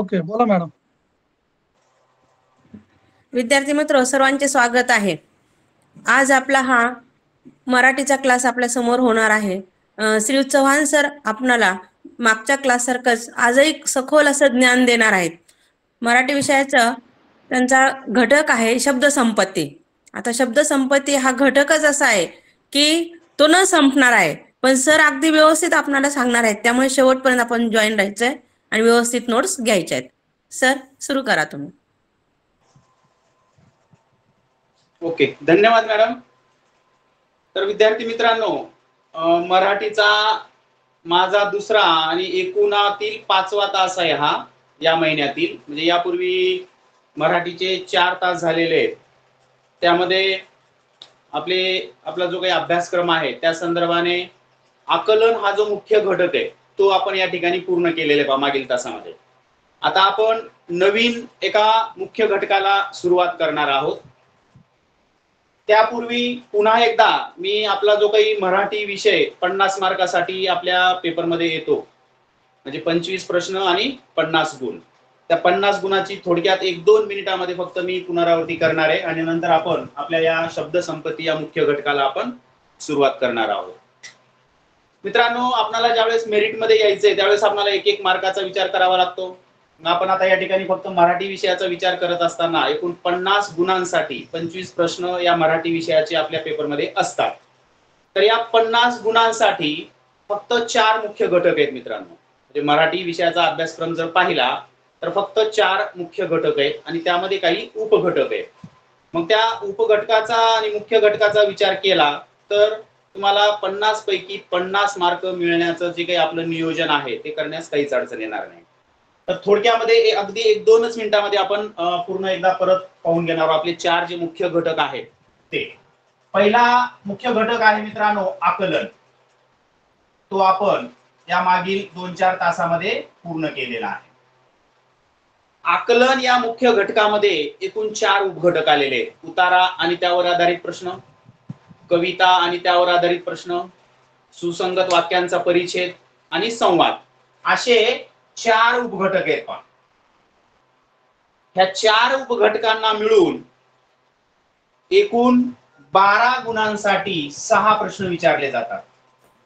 Okay बोला madam. विद्यार्थी मित्र सर्वांचे स्वागत आहे. आज आपला हा मराठीचा क्लास आपल्यासमोर होणार आहे. श्री चव्हाण सर आपणाला मागच्या क्लास सारखंच आजही सखोल असं ज्ञान देणार आहेत. मराठी विषयाचा त्यांचा घटक आहे शब्द संपत्ती आता शब्द संपत्ती हा घटकच असा आहे की तो न संपणार आहे पण सर अगदी व्यवस्थित आपणाला सांगणार आहेत. त्यामुळे शेवटपर्यंत आपण जॉईन राहायचंय. आणि व्यवस्थित नोट्स घ्यायच्या आहेत. सर सुरू करा तुम्ही. ओके धन्यवाद मॅडम तर विद्यार्थी मित्रांनो मराठीचा माझा दुसरा आणि एकूणातील पाचवा तास आहे हा या महिन्यातील. म्हणजे यापूर्वी मराठीचे चार तास झालेले आहेत. त्यामध्ये आपले आपला जो काही अभ्यासक्रम आहे त्या संदर्भाने आकलन हा जो मुख्य घटक आहे तो आपण या ठिकाणी पूर्ण केलेले पहा मागील तासामध्ये. आता आपण नवीन एका मुख्य घटकाला सुरुवात करणार आहोत. त्यापूर्वी पुन्हा एकदा मी आपला जो काही मराठी विषय पन्नास मार्कासाठी आपल्या पेपरमध्ये येतो म्हणजे पंचवीस प्रश्न आणि पन्नास गुण. त्या पन्नास गुणाची थोडक्यात एक दोन मिनिटामध्ये फक्त मी पुनरावृत्ती करणार आहे आणि नंतर आपण आपल्या या शब्द संपत्ती या मुख्य घटकाला आपण सुरुवात करणार आहोत. मित्रांनो आपल्याला ज्यावेळेस मेरिटमध्ये यायचंय त्यावेळेस आपल्याला एक एक मार्काचा विचार करावा लागतो. मग आपण आता या ठिकाणी फक्त मराठी विषयाचा विचार करत असताना एकूण पन्नास गुणांसाठी पंचवीस प्रश्न या मराठी विषयाचे आपल्या पेपरमध्ये असतात. तर या पन्नास गुणांसाठी फक्त चार मुख्य घटक आहेत मित्रांनो. म्हणजे मराठी विषयाचा अभ्यासक्रम जर पाहिला तर फक्त चार मुख्य घटक आहेत आणि त्यामध्ये काही उपघटक आहेत. मग त्या उपघटकाचा आणि मुख्य घटकाचा विचार केला तर तुम्हाला पन्नास पैकी पन्नास मार्क मिळण्याचं जे काही आपलं नियोजन आहे ते करण्यास काहीच अडचण येणार नाही. तर थोडक्यामध्ये अगदी एक दोनच मिनिटामध्ये आपण पूर्ण एकदा परत पाहून घेणार आपले चार जे मुख्य घटक आहेत ते. पहिला मुख्य घटक आहे मित्रांनो आकलन. तो आपण या मागील दोन चार तासामध्ये पूर्ण केलेला आहे. आकलन या मुख्य घटकामध्ये एकूण चार उपघटक आलेले आहेत. उतारा आणि त्यावर आधारित प्रश्न. कविता आणि त्यावर आधारित प्रश्न सुसंगत वाक्यांचा परिच्छेद आणि संवाद. असे चार उपघटक आहेत पहा ह्या चार उपघटकांना मिळून एकूण बारा गुणांसाठी सहा प्रश्न विचारले जातात.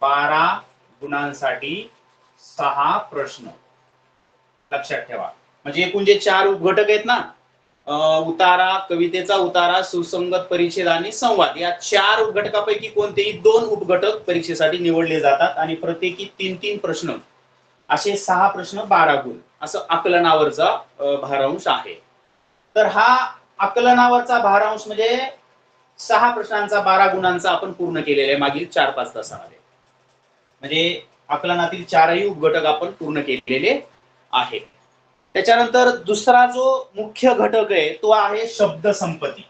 बारा गुणांसाठी सहा प्रश्न. लक्षात ठेवा. म्हणजे एकूण जे चार उपघटक आहेत ना उतारा कवितेचा उतारा सुसंगत परिच्छेद आणि संवाद. या चार उपघटकापैकी कोणतेही दोन उपघटक परीक्षेसाठी निवडले जातात आणि प्रत्येकी तीन तीन प्रश्न असे सहा प्रश्न बारा गुण असं आकलनावरचा भारांश आहे. तर हा आकलनावरचा भारांश म्हणजे सहा प्रश्नांचा बारा गुणांचा आपण पूर्ण केलेला आहे मागील चार पाच तासामध्ये. म्हणजे आकलनातील चारही उपघटक आपण पूर्ण केलेले आहे त्याच्यानंतर दुसरा जो मुख्य घटक आहे तो आहे शब्द संपत्ती.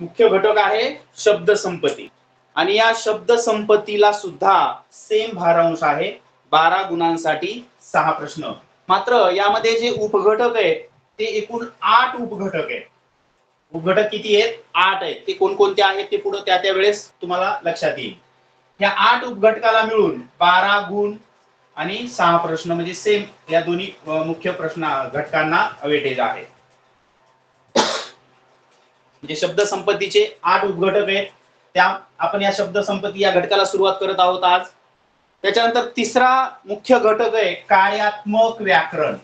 मुख्य घटक आहे शब्द संपत्ती. आणि या शब्द संपत्तीला सुद्धा सेम भारांश आहे बारा गुणांसाठी सहा प्रश्न. मात्र यामध्ये जे उपघटक आहेत ते एकूण आठ उपघटक आहे उपघटक किती आहेत? आठ आहेत. ते कोणकोणते आहेत ते पुढे त्या त्या वेळेस तुम्हाला लक्षात येईल. या आठ उपघटकाला मिळून बारा गुण आणि सहा प्रश्न म्हणजे सेम या दोन्ही मुख्य प्रश्न घटकांना वेटेज आहे. म्हणजे शब्द संपत्तीचे आठ उपघटक आहेत त्या आपण या शब्द संपत्ती या घटकाला सुरुवात करत आहोत आज. त्याच्यानंतर तिसरा मुख्य घटक आहे कार्यात्मक व्याकरण.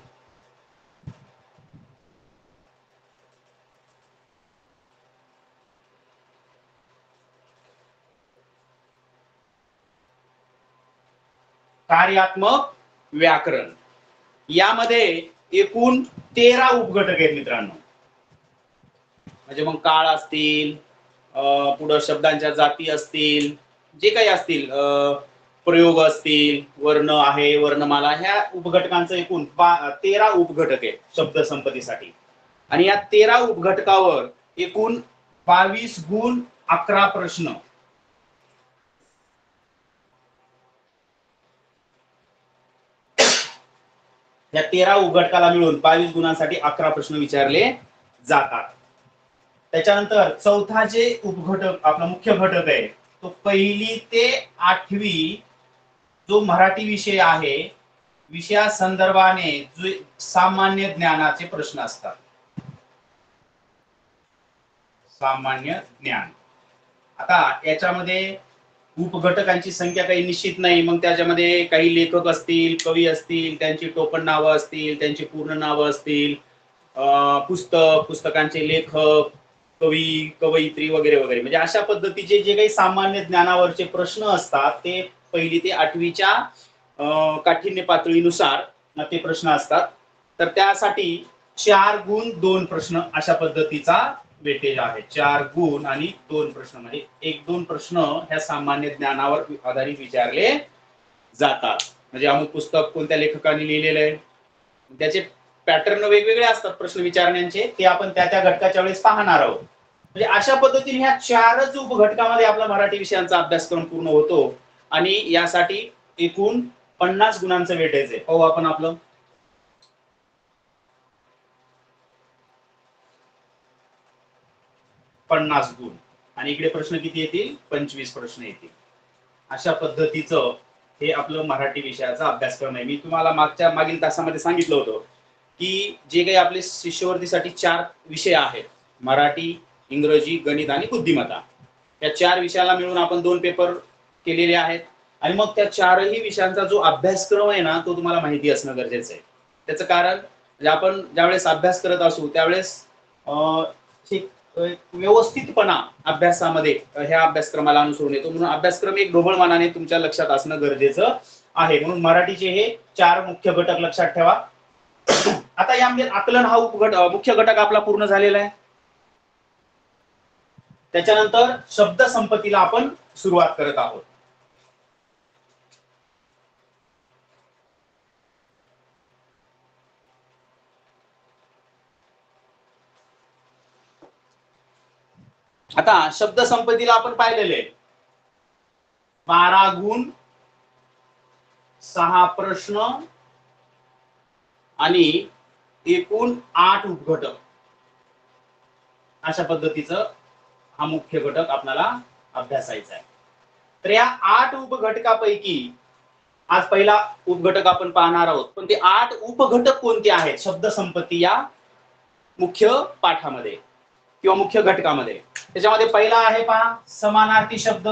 कार्यात्मक व्याकरण. यामध्ये एकूण तेरा उपघटक आहेत मित्रांनो. म्हणजे मग काळ असतील अं, पुढं शब्दांच्या जाती असतील जे काही असतील अं, प्रयोग असतील वर्ण आहे वर्णमाला ह्या उपघटकांचं एकूण तेरा उपघटक आहे शब्द संपत्तीसाठी आणि या तेरा उपघटकावर एकूण बावीस गुण अकरा प्रश्न. या तेरा उपघटकाला मिळून बावीस गुणांसाठी अकरा प्रश्न विचारले जातात. त्याच्यानंतर चौथा जे उपघटक आपला मुख्य घटक आहे तो पहिली ते आठवी जो मराठी विषय आहे विषया संदर्भाने जो सामान्य ज्ञानाचे प्रश्न असतात. सामान्य ज्ञान. आता याच्यामध्ये उपघटकांची संख्या काही निश्चित नाही. मग त्याच्यामध्ये काही लेखक असतील कवी असतील त्यांची टोपण नावं असतील त्यांची पूर्ण नावं असतील पुस्तक पुस्तकांचे लेखक कवी कवयित्री वगैरे वगैरे. म्हणजे अशा पद्धतीचे जे काही सामान्य ज्ञानावरचे प्रश्न असतात ते पहिली ते आठवीच्या काठीण्य काठिण्य पातळीनुसार ते प्रश्न असतात. तर त्यासाठी चार गुण दोन प्रश्न अशा पद्धतीचा वेटेज आहे. चार गुण आणि दोन प्रश्न. म्हणजे एक दोन प्रश्न ह्या सामान्य ज्ञानावर आधारित विचारले जातात. म्हणजे अमुक पुस्तक कोणत्या लेखकाने लिहिलेलं आहे? त्याचे पॅटर्न वेगवेगळे असतात प्रश्न विचारण्याचे. ते आपण त्या त्या घटकाच्या वेळेस पाहणार आहोत. म्हणजे अशा पद्धतीने ह्या चारच उपघटकामध्ये आपला मराठी विषयांचा अभ्यासक्रम पूर्ण होतो. आणि यासाठी एकूण पन्नास गुणांचं वेटेज आहे. पाहू आपण आपलं. पन्नास गुण. आणि इकडे प्रश्न किती येतील? पंचवीस प्रश्न येतील. अशा पद्धतीचं हे आपलं मराठी विषयाचा अभ्यासक्रम आहे. मी तुम्हाला मागच्या मागील तासामध्ये सांगितलं होतं की जे काही आपले शिष्यवृत्तीसाठी चार विषय आहेत मराठी इंग्रजी गणित आणि बुद्धिमत्ता. या चार विषयाला मिळून आपण दोन पेपर केलेले आहेत. आणि मग त्या चारही विषयांचा जो अभ्यासक्रम आहे ना तो तुम्हाला माहिती असणं गरजेचं आहे. त्याचं कारण म्हणजे आपण ज्यावेळेस अभ्यास करत असू त्यावेळेस अं, व्यवस्थितपणा अभ्यासामध्ये ह्या अभ्यासक्रमाला अनुसरून येतो. म्हणून अभ्यासक्रम एक ढोबळ मानाने तुमच्या लक्षात असणं गरजेचं आहे. म्हणून मराठीचे हे चार मुख्य घटक लक्षात ठेवा. आता यामध्ये म्हणजे आकलन हा उपघट मुख्य घटक आपला पूर्ण झालेला आहे. त्याच्यानंतर शब्द संपत्तीला आपण सुरुवात करत आहोत. आता शब्द संपत्तीला आपण पाहिलेले बारा गुण सहा प्रश्न आणि एकूण आठ उपघटक. अशा पद्धतीचं हा मुख्य घटक आपल्याला अभ्यासायचा आहे. तर या आठ उपघटकापैकी आज पहिला उपघटक आपण पाहणार आहोत. पण ते आठ उपघटक कोणते आहेत? शब्द संपत्ती या मुख्य पाठामध्ये. किंवा मुख्य घटकामध्ये. त्याच्यामध्ये पहिला आहे पहा, समानार्थी शब्द.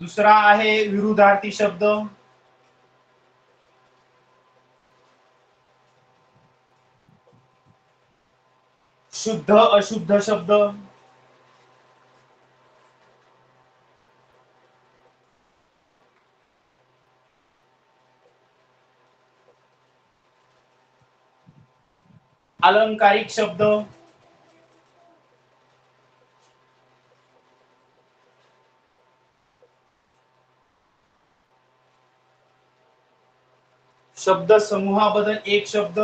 दुसरा आहे विरुद्धार्थी शब्द. शुद्ध, अशुद्ध शब्द. अलंकारिक शब्द. शब्द समूहाबद्दल एक शब्द.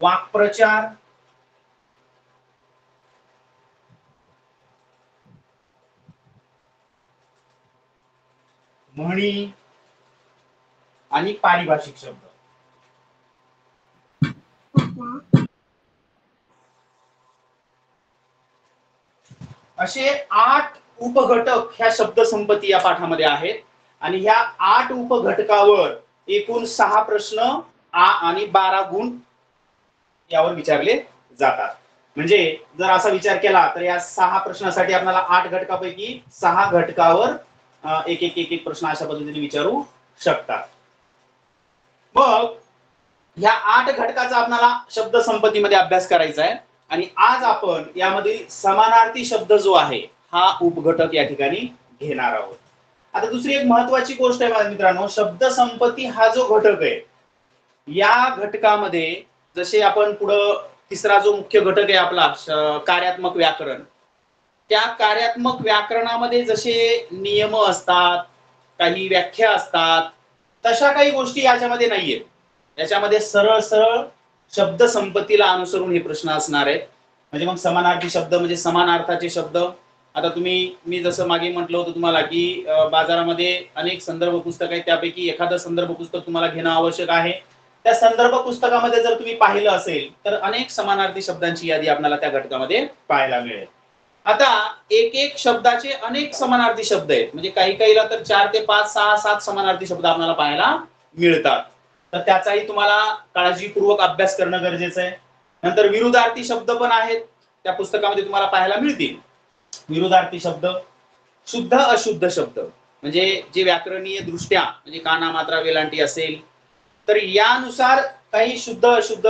वाक्प्रचार. म्हणी आणि पारिभाषिक शब्द. असे आठ उपघटक ह्या शब्द संपत्ती या पाठामध्ये आहेत आणि ह्या आठ उपघटकावर एकूण सहा प्रश्न आ आणि बारा गुण यावर विचारले जातात. म्हणजे जर असा विचार केला तर या सहा प्रश्नासाठी आपल्याला आठ घटकापैकी सहा घटकावर एक एक एक एक प्रश्न अशा पद्धतीने विचारू शकतात मग ह्या आठ घटकाचा आपल्याला शब्द संपत्तीमध्ये अभ्यास करायचा आहे. आणि आज आपण यामध्ये समानार्थी शब्द जो आहे हा उपघटक या ठिकाणी घेणार आहोत. आता दुसरी एक महत्वाची गोष्ट आहे माझ्या मित्रांनो शब्द संपत्ती हा जो घटक आहे या घटकामध्ये जसे आपण पुढं तिसरा जो मुख्य घटक आहे आपला कार्यात्मक व्याकरण त्या कार्यात्मक व्याकरणामध्ये जसे नियम असतात काही व्याख्या असतात तशा काही गोष्टी याच्यामध्ये नाहीयेत. याच्यामध्ये सरळ सरळ शब्द संपत्तीला अनुसरून हे प्रश्न असणार आहेत. म्हणजे मग समानार्थी शब्द म्हणजे समानार्थाचे शब्द. आता तुम्ही मी जसं मागे म्हटलं होतं तुम्हाला की बाजारामध्ये अनेक संदर्भ पुस्तक आहेत. त्यापैकी एखादं संदर्भ पुस्तक तुम्हाला घेणं आवश्यक आहे. त्या संदर्भ पुस्तकामध्ये जर तुम्ही पाहिलं असेल तर अनेक समानार्थी शब्दांची यादी आपल्याला त्या घटकामध्ये पाहायला मिळेल. आता एक एक शब्दाचे अनेक समानार्थी शब्द आहेत. म्हणजे काही काहीला तर चार ते पाच सहा सात समानार्थी शब्द आपल्याला पाहायला मिळतात. तर त्याचाही तुम्हाला काळजीपूर्वक अभ्यास करणं गरजेचं आहे. नंतर विरुद्धार्थी शब्द पण आहेत. त्या पुस्तकामध्ये तुम्हाला पाहायला मिळतील. विरुद्धार्थी शब्द शुद्ध अशुद्ध शब्द. म्हणजे जे व्याकरणीय दृष्ट्या म्हणजे काना मात्रा वेलांटी असेल तर यानुसार काही शुद्ध अशुद्ध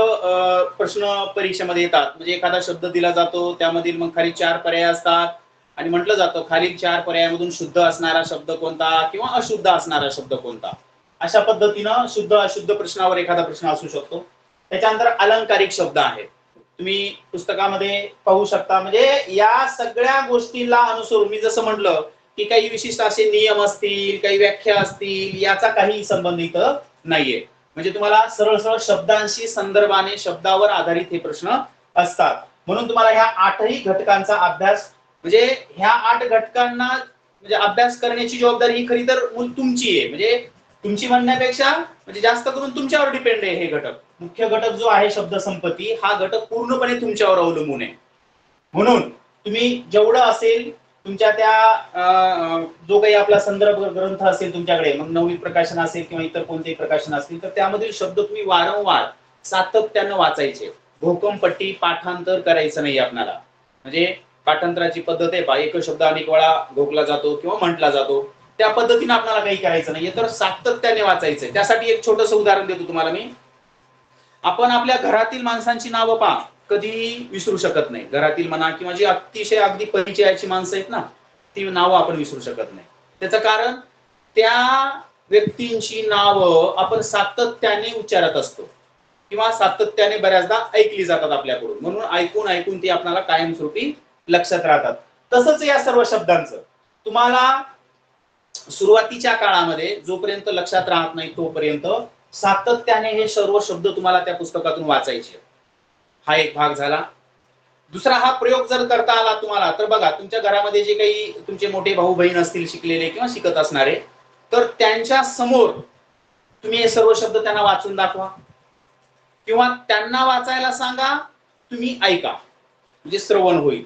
प्रश्न परीक्षेमध्ये येतात. म्हणजे एखादा शब्द दिला जातो त्यामधील मग खाली चार पर्याय असतात. आणि म्हटलं जातं खालील चार पर्यायामधून शुद्ध असणारा शब्द कोणता किंवा अशुद्ध असणारा शब्द कोणता? अशा पद्धतीनं शुद्ध अशुद्ध प्रश्नावर एखादा प्रश्न असू शकतो. त्याच्यानंतर अलंकारिक शब्द आहेत. तुम्ही पुस्तकामध्ये पाहू शकता. म्हणजे या सगळ्या गोष्टीला अनुसरून मी जसं म्हटलं की काही विशिष्ट असे नियम असतील काही व्याख्या असतील याचा काही संबंध इथं नाहीये. म्हणजे तुम्हाला सरळ सरळ शब्दांशी संदर्भाने शब्दावर आधारित हे प्रश्न असतात. म्हणून तुम्हाला ह्या आठही घटकांचा अभ्यास म्हणजे ह्या आठ घटकांना म्हणजे अभ्यास करण्याची जबाबदारी ही खरी तर तुमची आहे. म्हणजे तुमची म्हणण्यापेक्षा म्हणजे जास्त करून तुमच्यावर डिपेंड आहे हे घटक. मुख्य घटक जो आहे शब्द संपत्ती हा घटक पूर्णपणे तुमच्यावर अवलंबून आहे. म्हणून तुम्ही जेवढं असेल तुमच्या त्या जो काही आपला संदर्भ ग्रंथ असेल तुमच्याकडे मग नवीन प्रकाशन असेल किंवा इतर कोणतेही प्रकाशन असतील तर त्यामधील शब्द तुम्ही वारंवार सातत्यानं वाचायचे. भोकमपट्टी पाठांतर करायचं नाही आपणाला. म्हणजे पाठांतराची पद्धत आहे बा एक शब्द अनेक वेळा घोकला जातो किंवा म्हटला जातो. त्या पद्धतीने आपल्याला काही करायचं नाहीये तर सातत्याने वाचायचंय. त्यासाठी एक छोटस उदाहरण देतो तुम्हाला मी. आपण आपल्या घरातील माणसांची नावं पहा. कधी विसरू शकत नाही. घरातील म्हणा किंवा जी अतिशय अगदी परिचयाची माणसं आहेत ना ती नावं आपण विसरू शकत नाही. त्याचं कारण त्या व्यक्तींची नावं आपण सातत्याने उच्चारत असतो. किंवा सातत्याने बऱ्याचदा ऐकली जातात आपल्याकडून. म्हणून ऐकून ऐकून ती आपल्याला कायमस्वरूपी लक्षात राहतात. तसंच या सर्व शब्दांचं. तुम्हाला सुरुवातीच्या काळामध्ये जोपर्यंत लक्षात राहत नाही तोपर्यंत सातत्याने हे सर्व शब्द तुम्हाला त्या पुस्तकातून वाचायचे हा एक भाग झाला. दुसरा हा प्रयोग जर करता आला तुम्हाला तर बघा तुमच्या घरामध्ये जे काही तुमचे मोठे भाऊ बहीण असतील शिकलेले किंवा शिकत असणारे तर त्यांच्यासमोर तुम्ही हे सर्व शब्द त्यांना वाचून दाखवा. किंवा त्यांना वाचायला सांगा तुम्ही ऐका. म्हणजे श्रवण होईल.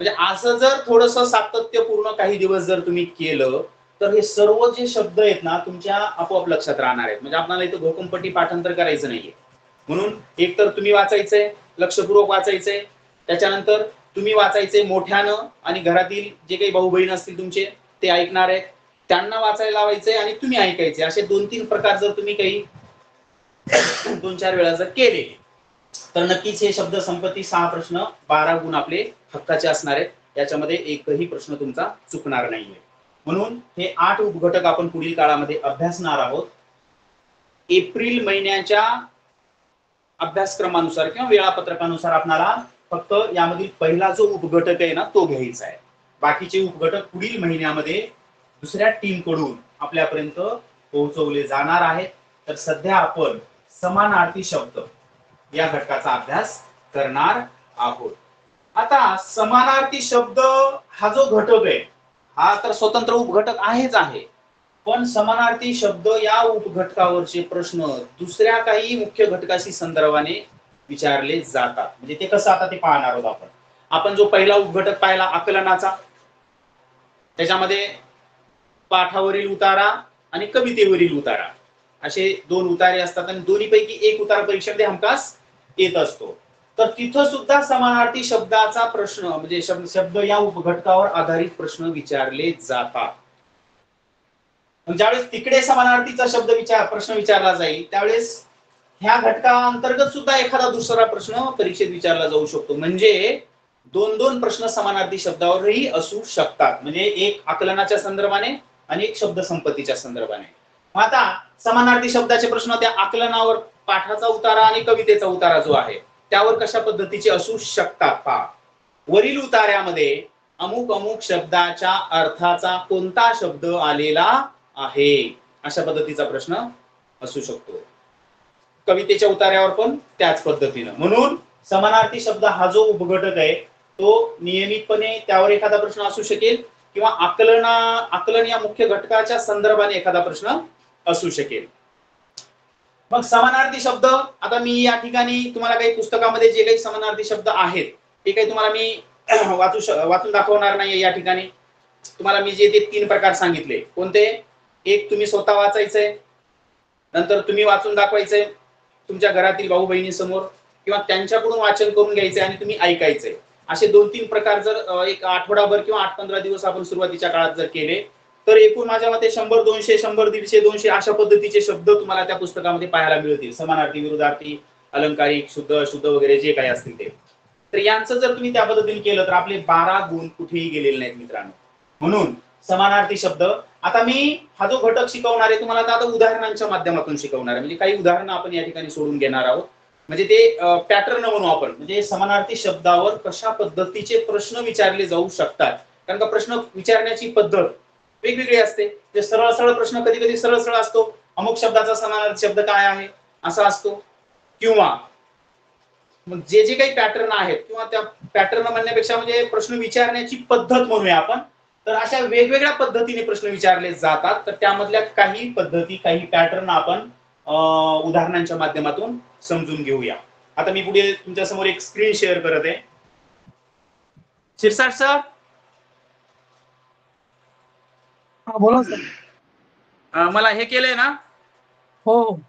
म्हणजे असं जर थोडस सातत्यपूर्ण काही दिवस जर तुम्ही केलं तर हे सर्व जे शब्द आहेत ना तुमच्या आपोआप लक्षात राहणार आहेत. म्हणजे आपल्याला इथं घोकंपट्टी पाठांतर करायचं नाहीये. म्हणून एक तर तुम्ही वाचायचंय लक्षपूर्वक वाचायचंय. त्याच्यानंतर तुम्ही वाचायचे मोठ्यानं आणि घरातील जे काही भाऊ बहीण असतील तुमचे ते ऐकणार आहेत. त्यांना वाचायला लावायचे आणि तुम्ही ऐकायचे असे दोन तीन प्रकार जर तुम्ही काही दोन चार वेळा जर केले तर नक्कीच हे शब्द संपत्ती सहा प्रश्न बारा गुण आपले हक्काचे असणार आहेत. याच्यामध्ये एकही प्रश्न तुमचा चुकणार नाहीये. म्हणून हे आठ उपघटक आपण पुढील काळामध्ये अभ्यासणार आहोत. एप्रिल महिन्याच्या अभ्यासक्रमानुसार किंवा वेळापत्रकानुसार आपणाला फक्त यामधील पहिला जो उपघटक आहे ना तो घ्यायचा आहे. बाकीचे उपघटक पुढील महिन्यामध्ये दुसऱ्या टीमकडून आपल्यापर्यंत पोहोचवले जाणार आहेत. तर सध्या आपण समानार्थी शब्द या घटकाचा अभ्यास करणार आहोत. आता समानार्थी शब्द हा जो घटक आहे हा तर स्वतंत्र उपघटक आहेच आहे. पण समानार्थी शब्द या उपघटकावरचे प्रश्न दुसऱ्या काही मुख्य घटकाशी संदर्भाने विचारले जातात. म्हणजे ते कसं आता ते पाहणार आहोत आपण. आपण जो पहिला उपघटक पाहिला आकलनाचा. त्याच्यामध्ये पाठावरील उतारा आणि कवितेवरील उतारा. असे दोन उतारे असतात आणि दोन्हीपैकी एक उतारा परीक्षेमध्ये हमखास येत असतो. तर तिथं सुद्धा समानार्थी शब्दाचा प्रश्न म्हणजे शब्द या उपघटकावर आधारित प्रश्न विचारले जातात. ज्यावेळेस तिकडे समानार्थीचा शब्द विचार प्रश्न विचारला जाईल त्यावेळेस ह्या घटकाअंतर्गत सुद्धा एखादा दुसरा प्रश्न परीक्षेत विचारला जाऊ शकतो. म्हणजे दोन दोन प्रश्न समानार्थी शब्दावरही असू शकतात. म्हणजे एक आकलनाच्या संदर्भाने आणि एक शब्द संपत्तीच्या संदर्भाने. मग आता समानार्थी शब्दाचे प्रश्न त्या आकलनावर पाठाचा उतारा आणि कवितेचा उतारा जो आहे त्यावर कशा पद्धतीचे असू शकतात पहा. वरील उतार्यामध्ये अमुक अमुक शब्दाच्या अर्थाचा कोणता शब्द आलेला आहे अशा पद्धतीचा प्रश्न असू शकतो. कवितेच्या उतार्यावर पण त्याच पद्धतीनं. म्हणून समानार्थी शब्द हा जो उपघटक आहे तो नियमितपणे त्यावर एखादा प्रश्न असू शकेल किंवा आकलना आकलन या मुख्य घटकाच्या संदर्भाने एखादा प्रश्न असू शकेल. मग समानार्थी शब्द आता मी या ठिकाणी तुम्हाला काही पुस्तकामध्ये जे काही समानार्थी शब्द आहेत ते काही तुम्हाला मी वाचू वाचून दाखवणार नाही या ठिकाणी. तुम्हाला मी जे ते तीन प्रकार सांगितले. कोणते? एक तुम्ही स्वतः वाचायचंय नंतर तुम्ही वाचून दाखवायचंय तुमच्या घरातील भाऊ बहिणी समोर किंवा त्यांच्याकडून वाचन करून घ्यायचंय आणि तुम्ही ऐकायचंय. असे दोन तीन प्रकार जर एक आठवडाभर किंवा आठ पंधरा दिवस आपण सुरुवातीच्या काळात जर केले तर एकूण माझ्या मते शंभर दोनशे शंभर दीडशे दोनशे अशा पद्धतीचे शब्द तुम्हाला त्या पुस्तकामध्ये पाहायला मिळतील. समानार्थी विरुद्धार्थी अलंकारिक शुद्ध अशुद्ध वगैरे जे काही असतील ते. तर यांचं जर तुम्ही त्या पद्धतीने केलं तर आपले बारा गुण कुठेही गेलेले नाहीत मित्रांनो. म्हणून समानार्थी शब्द आता मी हा जो घटक शिकवणार आहे तुम्हाला आता उदाहरणांच्या माध्यमातून शिकवणार आहे. म्हणजे काही उदाहरणं आपण या ठिकाणी सोडून घेणार आहोत. म्हणजे ते पॅटर्न म्हणू आपण म्हणजे समानार्थी शब्दावर कशा पद्धतीचे प्रश्न विचारले जाऊ शकतात. कारण का प्रश्न विचारण्याची पद्धत वेगवेगळी असते. जे सरळ सरळ प्रश्न कधी कधी सरळ सरळ असतो. अमुक शब्दाचा समानार्थी शब्द काय आहे? असा असतो. किंवा मग जे जे काही पॅटर्न आहेत किंवा त्या पॅटर्न म्हणण्यापेक्षा म्हणजे प्रश्न विचारण्याची पद्धत म्हणूया आपण. तर अशा वेगवेगळ्या पद्धतीने प्रश्न विचारले जातात. तर त्यामधल्या काही पद्धती काही पॅटर्न आपण उदाहरणांच्या माध्यमातून समजून घेऊया. आता मी पुढे तुमच्यासमोर एक स्क्रीन शेअर करत आहे. शिरसाट सर हा बोला सर मला हे केलंय ना? हो.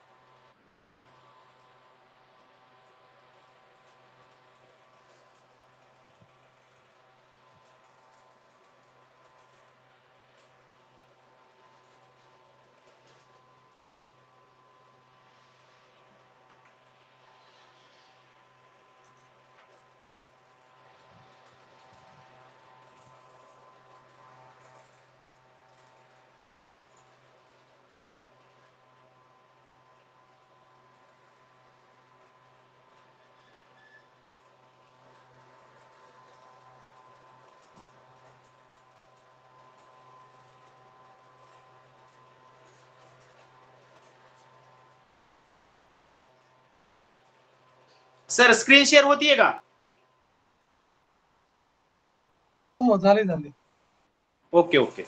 सर स्क्रीन शेअर होतीये का? हो झाले झाले. ओके ओके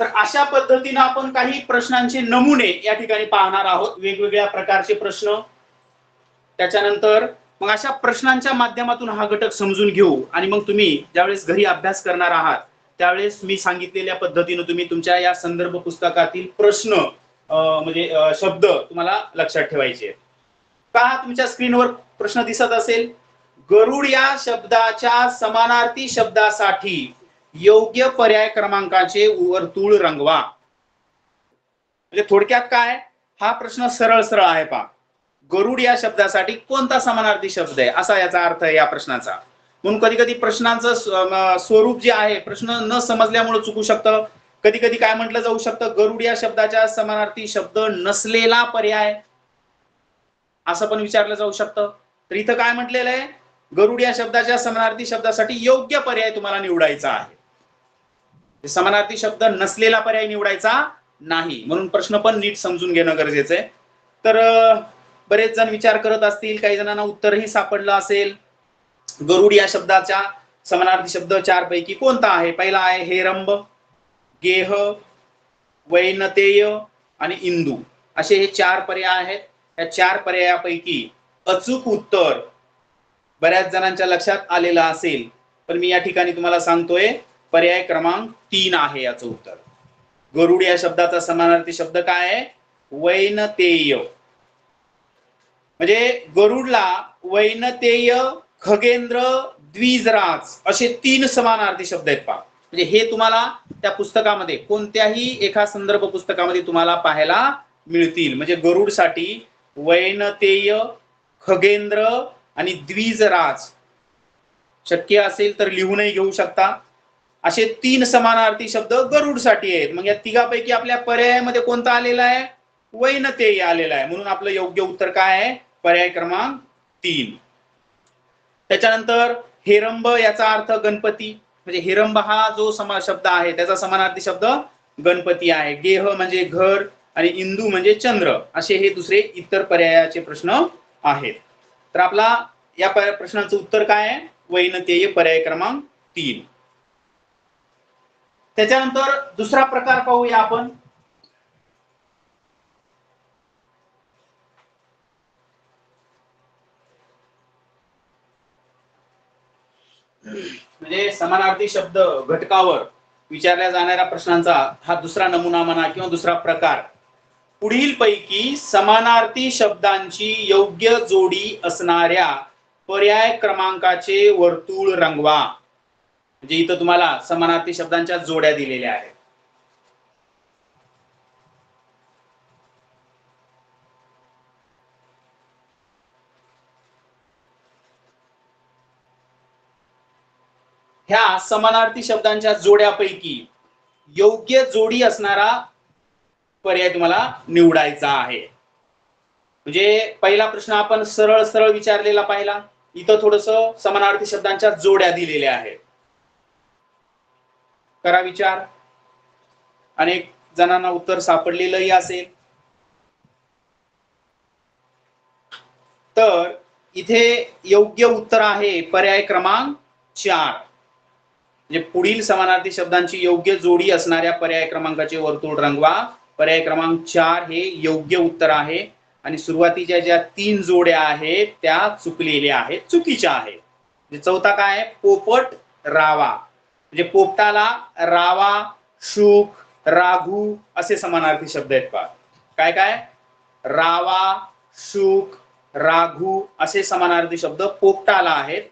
तर अशा पद्धतीनं आपण काही प्रश्नांचे नमुने या ठिकाणी पाहणार आहोत. वेगवेगळ्या प्रकारचे प्रश्न. त्याच्यानंतर मग अशा प्रश्नांच्या माध्यमातून हा घटक समजून घेऊ आणि मग तुम्ही ज्यावेळेस घरी अभ्यास करणार आहात त्यावेळेस मी सांगितलेल्या पद्धतीनं तुम्ही तुमच्या या संदर्भ पुस्तकातील प्रश्न म्हणजे शब्द तुम्हाला लक्षात ठेवायचे आहेत. का तुमच्या स्क्रीनवर प्रश्न दिसत असेल? गरुड या शब्दाच्या समानार्थी शब्दासाठी योग्य पर्याय क्रमांकाचे वर्तुळ रंगवा. म्हणजे थोडक्यात काय? हा प्रश्न सरळ सरळ आहे पा गरुड या शब्दासाठी कोणता समानार्थी शब्द आहे? असा याचा अर्थ आहे या प्रश्नाचा. म्हणून कधी कधी प्रश्नांचं स्वरूप जे आहे प्रश्न न समजल्यामुळे चुकू शकतं. कधी कधी काय म्हटलं जाऊ शकतं? गरुड या शब्दाच्या समानार्थी शब्द नसलेला पर्याय असं पण विचारलं जाऊ शकतं. तर इथं काय म्हटलेलं आहे? गरुड या शब्दाच्या समानार्थी शब्दासाठी योग्य पर्याय तुम्हाला निवडायचा आहे. समानार्थी शब्द नसलेला पर्याय निवडायचा नाही. म्हणून प्रश्न पण नीट समजून घेणं गरजेचं आहे. तर बरेच जण विचार करत असतील काही जणांना उत्तरही सापडलं असेल. गरुड या शब्दाच्या समानार्थी शब्द चार पैकी कोणता आहे? पहिला आहे हेरंब गेह वैनतेय आणि इंदू. असे हे चार पर्याय आहेत. या चार पर्यायापैकी अचूक उत्तर बऱ्याच जणांच्या लक्षात आलेलं असेल पण मी या ठिकाणी तुम्हाला सांगतोय पर्याय क्रमांक तीन आहे याचं उत्तर. गरुड या शब्दाचा समानार्थी शब्द काय आहे? वैनतेय. म्हणजे गरुडला वैनतेय खगेंद्र द्विजराज असे तीन समानार्थी शब्द आहेत पहा. म्हणजे हे तुम्हाला त्या पुस्तकामध्ये कोणत्याही एका संदर्भ पुस्तकामध्ये तुम्हाला पाहायला मिळतील. म्हणजे गरुडसाठी वैनतेय खगेंद्र आणि द्विजराज. शक्य असेल तर लिहूनही घेऊ शकता. असे तीन समानार्थी शब्द गरुडसाठी आहेत. मग या तिघापैकी आपल्या पर्यायामध्ये कोणता आलेला आहे? वैनतेय आलेला आहे. म्हणून आपलं योग्य उत्तर काय आहे? पर्याय क्रमांक तीन. त्याच्यानंतर हेरंब याचा अर्थ गणपती. म्हणजे हेरंब हा जो समा शब्द आहे त्याचा समानार्थी शब्द गणपती आहे. गेह म्हणजे घर आणि इंदू म्हणजे चंद्र असे हे दुसरे इतर पर्यायाचे प्रश्न आहेत. तर आपला या प्रश्नाचं उत्तर काय आहे? वैनतेय पर्याय क्रमांक तीन. त्याच्यानंतर दुसरा प्रकार पाहूया आपण. म्हणजे समानार्थी शब्द घटकावर विचारल्या जाणाऱ्या प्रश्नांचा हा दुसरा नमुना म्हणा किंवा दुसरा प्रकार पुढील पैकी समानार्थी शब्दांची योग्य जोडी असणाऱ्या पर्याय क्रमांकाचे वर्तुळ रंगवा. म्हणजे इथं तुम्हाला समानार्थी शब्दांच्या जोड्या दिलेल्या आहेत. ह्या समानार्थी शब्दांच्या जोड्यापैकी योग्य जोडी असणारा पर्याय तुम्हाला निवडायचा आहे. म्हणजे पहिला प्रश्न आपण सरळ सरळ विचारलेला पाहिला. इथं थोडस समानार्थी शब्दांच्या जोड्या दिलेल्या आहेत. करा विचार. अनेक जणांना उत्तर सापडलेलंही असेल. तर इथे योग्य उत्तर आहे पर्याय क्रमांक चार. म्हणजे पुढील समानार्थी शब्दांची योग्य जोडी असणाऱ्या पर्याय क्रमांकाचे वर्तुळ रंगवा. पर्याय क्रमांक चार हे योग्य उत्तर आहे. आणि सुरुवातीच्या ज्या तीन जोड्या आहेत त्या चुकलेल्या आहेत चुकीच्या आहेत. म्हणजे चौथा काय आहे? पोपट रावा. म्हणजे पोपटाला रावा शुक राघू असे समानार्थी शब्द आहेत पा काय काय? रावा शुक राघू असे समानार्थी शब्द पोपटाला आहेत.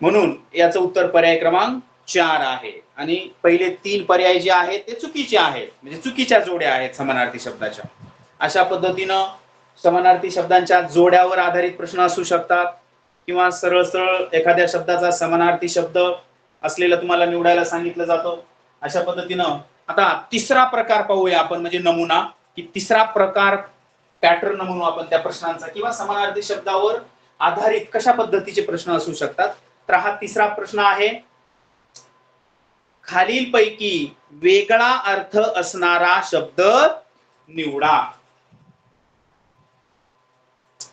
म्हणून याचं उत्तर पर्याय क्रमांक चार आहे. आणि पहिले तीन पर्याय जे आहेत ते चुकीचे आहेत. म्हणजे चुकीच्या जोड्या आहेत समानार्थी शब्दाच्या. अशा पद्धतीनं समानार्थी शब्दांच्या जोड्यावर आधारित प्रश्न असू शकतात किंवा सरळ सरळ एखाद्या शब्दाचा समानार्थी शब्द असलेला तुम्हाला निवडायला सांगितलं जातं. अशा पद्धतीनं आता तिसरा प्रकार पाहूया आपण म्हणजे नमुना की तिसरा प्रकार पॅटर्न म्हणू आपण त्या प्रश्नांचा किंवा समानार्थी शब्दावर आधारित कशा पद्धतीचे प्रश्न असू शकतात. तर हा तिसरा प्रश्न आहे खालीलपैकी वेगळा अर्थ असणारा शब्द निवडा.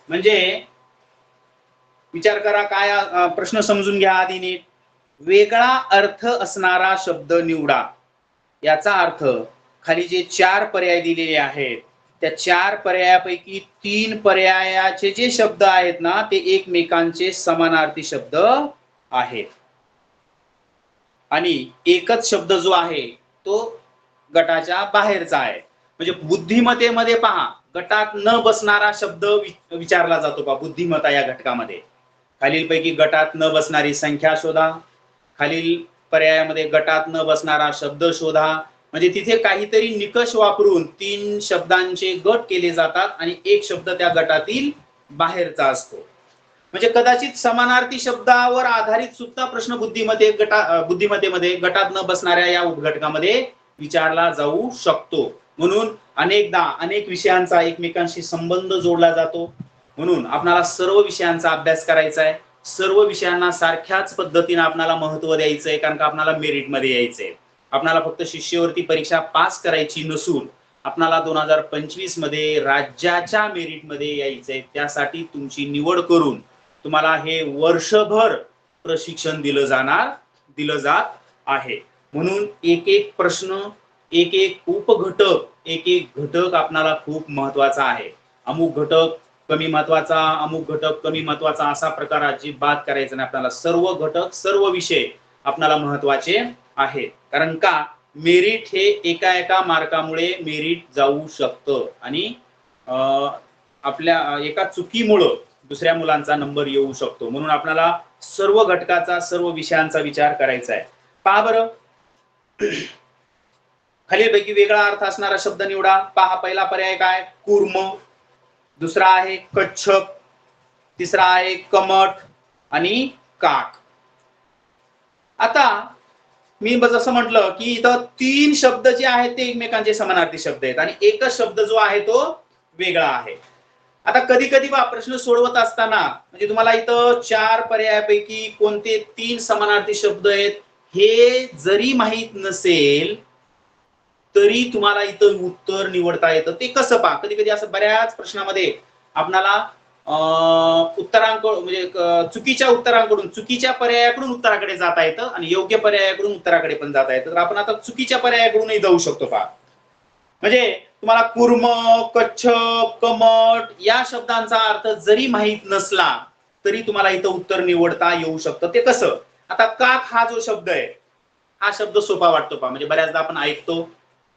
म्हणजे विचार करा काय प्रश्न समजून घ्या आधी नीट. वेगळा अर्थ असणारा शब्द निवडा. याचा अर्थ खाली जे चार पर्याय दिलेले आहेत त्या चार पर्यायापैकी तीन पर्यायाचे जे शब्द आहेत ना ते एकमेकांचे समानार्थी शब्द आहेत. आणि एकच शब्द जो आहे तो गटाच्या बाहेरचा आहे. म्हणजे बुद्धिमतेमध्ये पहा गटात न बसणारा शब्द विचारला जातो पहा बुद्धिमता या घटकामध्ये. खालीलपैकी गटात न बसणारी संख्या शोधा खालील पर्यायामध्ये गटात न बसणारा शब्द शोधा. म्हणजे तिथे काहीतरी निकष वापरून तीन शब्दांचे गट केले जातात आणि एक शब्द त्या गटातील बाहेरचा असतो. म्हणजे कदाचित समानार्थी शब्दावर आधारित सुद्धा प्रश्न बुद्धिमत्ते गटा बुद्धिमतेमध्ये बुद्धिमत्तेमध्ये गटात न बसणाऱ्या या उपघटकामध्ये विचारला जाऊ शकतो. म्हणून अनेकदा अनेक विषयांचा एकमेकांशी संबंध जोडला जातो. म्हणून आपणाला सर्व विषयांचा अभ्यास करायचा आहे. सर्व विषयांना सारख्याच पद्धतीने आपणाला महत्त्व द्यायचंय कारण का आपणाला मेरिटमध्ये यायचंय. आपणाला फक्त शिष्यवृत्ती परीक्षा पास करायची नसून आपणाला दोन हजार पंचवीसमध्ये राज्याच्या मेरिटमध्ये यायचंय. त्यासाठी तुमची निवड करून तुम्हाला हे वर्षभर प्रशिक्षण दिलं जाणार दिलं जात आहे. म्हणून एक एक प्रश्न एक एक उपघटक एक एक घटक आपणाला खूप महत्त्वाचा आहे. अमुक घटक कमी महत्त्वाचा अमुक घटक कमी महत्त्वाचा असा प्रकार अजिबात करायचा नाही. आपल्याला सर्व घटक सर्व विषय आपणाला महत्त्वाचे आहेत. कारण का? मेरिट हे एका एका मार्कामुळे मेरिट जाऊ शकतं. आणि अं, आपल्या एका चुकीमुळं दुसऱ्या मुलांचा नंबर येऊ शकतो. म्हणून आपल्याला सर्व घटकाचा सर्व विषयांचा विचार करायचा आहे. पहा बरं. खालीलपैकी वेगळा अर्थ असणारा शब्द निवडा. पहा पहिला पर्याय काय? कुर्म. दुसरा आहे कच्छप. तिसरा आहे कमठ आणि काक. आता मी जसं म्हटलं की इथं तीन शब्द जे आहेत ते एकमेकांचे समानार्थी शब्द आहेत. आणि एकच शब्द जो आहे तो वेगळा आहे. आता कधी कधी बा प्रश्न सोडवत असताना म्हणजे तुम्हाला इथं चार पर्यायापैकी कोणते तीन समानार्थी शब्द आहेत हे जरी माहीत नसेल तरी तुम्हाला इथं उत्तर निवडता येतं. ते कसं पहा? कधी कधी असं बऱ्याच प्रश्नामध्ये आपणाला उत्तरांकडून उत्तरांक म्हणजे चुकीच्या उत्तरांकडून चुकीच्या पर्यायाकडून उत्तराकडे जाता येतं आणि योग्य पर्यायाकडून उत्तराकडे पण जाता येतं. तर आपण आता चुकीच्या पर्यायाकडूनही जाऊ शकतो पहा. म्हणजे तुम्हाला कुर्म कच्छप कमट या शब्दांचा अर्थ जरी माहीत नसला तरी तुम्हाला इथं उत्तर निवडता येऊ शकतं. ते कसं? आता काक हा जो शब्द आहे हा शब्द सोपा वाटतो पा म्हणजे बऱ्याचदा आपण ऐकतो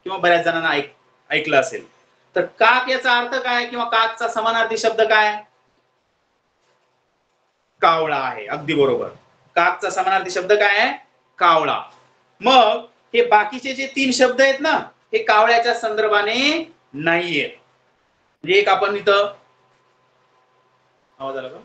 किंवा बऱ्याच जणांना ऐक ऐकलं असेल. तर काक याचा अर्थ काय किंवा काकचा समानार्थी शब्द काय? कावळा आहे. अगदी बरोबर. काकचा समानार्थी शब्द काय आहे? कावळा. मग हे बाकीचे जे तीन शब्द आहेत ना हे कावळ्याच्या संदर्भाने नाहीये. म्हणजे एक आपण इथं आवाज आला का?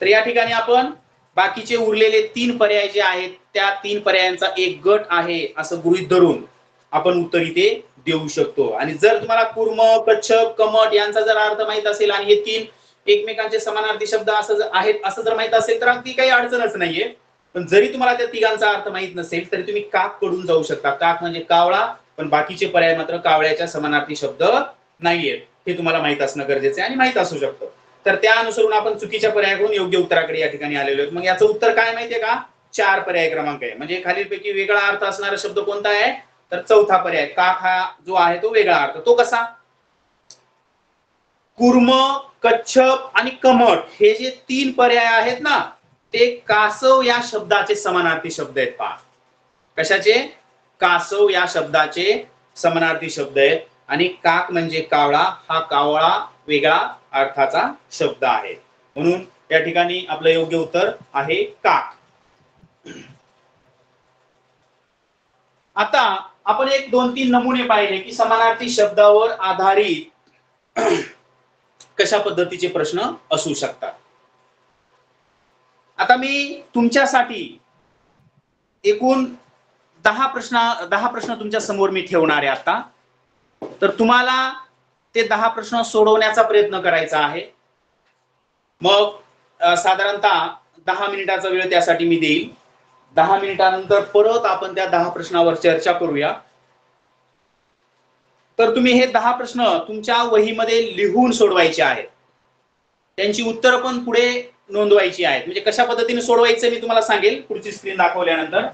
तर या ठिकाणी आपण बाकीचे उरलेले तीन पर्याय जे आहेत त्या तीन पर्यायांचा एक गट आहे असं गृहीत धरून आपण उत्तर इथे देऊ शकतो. आणि जर तुम्हाला कुर्म कच्छप कमट यांचा जर अर्थ माहीत असेल आणि हे तीन एकमेकांचे समानार्थी शब्द असं जर आहेत असं जर माहीत असेल तर अगदी काही अडचणच नाहीये. पण जरी तुम्हाला त्या तिघांचा अर्थ माहीत नसेल तरी तुम्ही काककडून जाऊ शकता. काक म्हणजे कावळा पण बाकीचे पर्याय मात्र कावळ्याच्या समानार्थी शब्द नाहीयेत. हे तुम्हाला माहीत असणं गरजेचं आहे आणि माहीत असू शकतं. तर त्या अनुसरून आपण चुकीच्या पर्यायाकडून योग्य उत्तराकडे या ठिकाणी आलेलो आहोत. मग याचं उत्तर काय माहितीये का? चार पर्याय क्रमांक आहे. म्हणजे खालीलपैकी वेगळा अर्थ असणारा शब्द कोणता आहे? तर चौथा पर्याय. काक हा जो आहे तो वेगळा अर्थ. तो कसा? कुर्म कच्छप आणि कमट हे जे तीन पर्याय आहेत ना ते कासव या शब्दाचे समानार्थी शब्द आहेत पहा. कशाचे? कासव या शब्दाचे समानार्थी शब्द आहेत. आणि काक म्हणजे कावळा हा कावळा वेगळा अर्थाचा शब्द आहे. म्हणून या ठिकाणी आपलं योग्य उत्तर आहे काक. आता आपण एक दोन तीन नमुने पाहिले की समानार्थी शब्दावर आधारित कशा पद्धतीचे प्रश्न असू शकतात. आता मी तुमच्यासाठी एकूण दहा प्रश्न दहा प्रश्न तुमच्यासमोर मी ठेवणार आहे आता. तर तुम्हाला ते दहा प्रश्न सोडवण्याचा प्रयत्न करायचा आहे. मग साधारणतः दहा मिनिटाचा वेळ त्यासाठी मी देईल. दहा मिनिटानंतर परत आपण त्या दहा प्रश्नावर चर्चा करूया. तर तुम्ही हे दहा प्रश्न तुमच्या वहीमध्ये लिहून सोडवायचे आहेत. त्यांची उत्तरं पण पुढे नोंदवायची आहेत. म्हणजे कशा पद्धतीने सोडवायचं मी तुम्हाला सांगेल पुढची स्क्रीन दाखवल्यानंतर.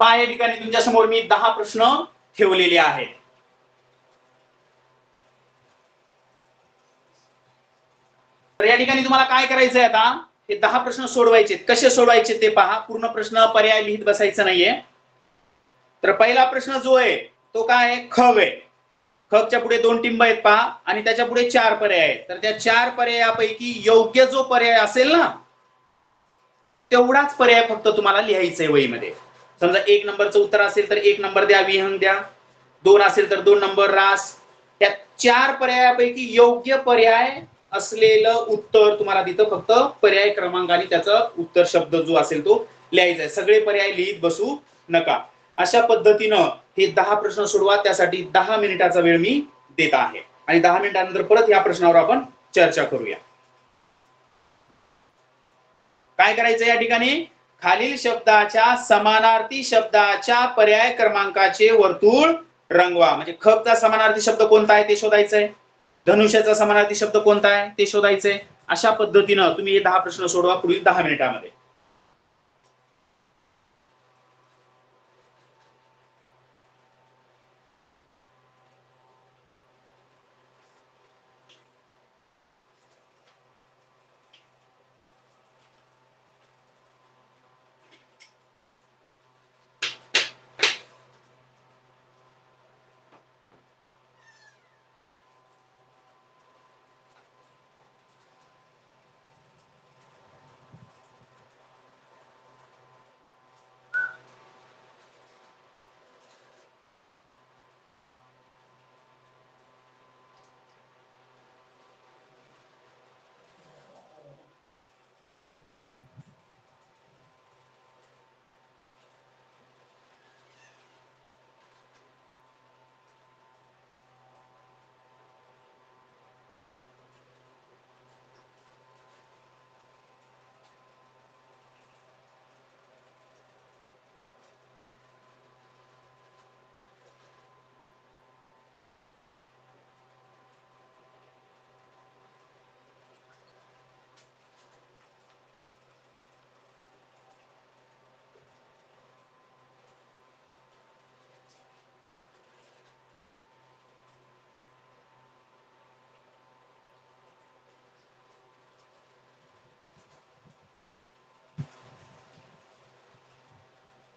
पहा या ठिकाणी तुमच्यासमोर मी दहा प्रश्न ठेवलेले आहेत. तर या ठिकाणी तुम्हाला काय करायचंय आता? हे दहा प्रश्न सोडवायचे कसे सोडवायचे ते पहा. पूर्ण प्रश्न पर्याय लिहित बसायचं नाहीये. तर पहिला प्रश्न जो आहे तो काय आहे? खव आहे खच्या पुढे दोन टिंब आहेत पहा. आणि त्याच्या पुढे चार पर्याय आहेत. तर त्या चार पर्यायापैकी योग्य जो पर्याय असेल ना तेवढाच पर्याय फक्त तुम्हाला लिहायचा आहे वहीमध्ये. समजा एक नंबरचं उत्तर असेल तर एक नंबर द्या विहंग द्या. दोन असेल तर दोन नंबर रास. त्या चार पर्यायापैकी योग्य पर्याय असलेलं उत्तर तुम्हाला तिथं फक्त पर्याय क्रमांकाने त्याचा उत्तर शब्द जो असेल तो लिहायचा आहे. सगळे पर्याय लिहित बसू नका. अशा पद्धतीनं हे दहा प्रश्न सोडवा. त्यासाठी दहा मिनिटाचा वेळ मी देत आहे. आणि दहा मिनिटानंतर परत या प्रश्नावर आपण चर्चा करूया. काय करायचं या ठिकाणी? खालील शब्दाच्या समानार्थी शब्दाच्या पर्याय क्रमांकाचे वर्तुळ रंगवा. म्हणजे खपचा समानार्थी शब्द कोणता आहे ते शोधायचंय. धनुष्याचा समानार्थी शब्द कोणता आहे ते शोधायचंय. अशा पद्धतीनं तुम्ही हे दहा प्रश्न सोडवा पुढील दहा मिनिटामध्ये.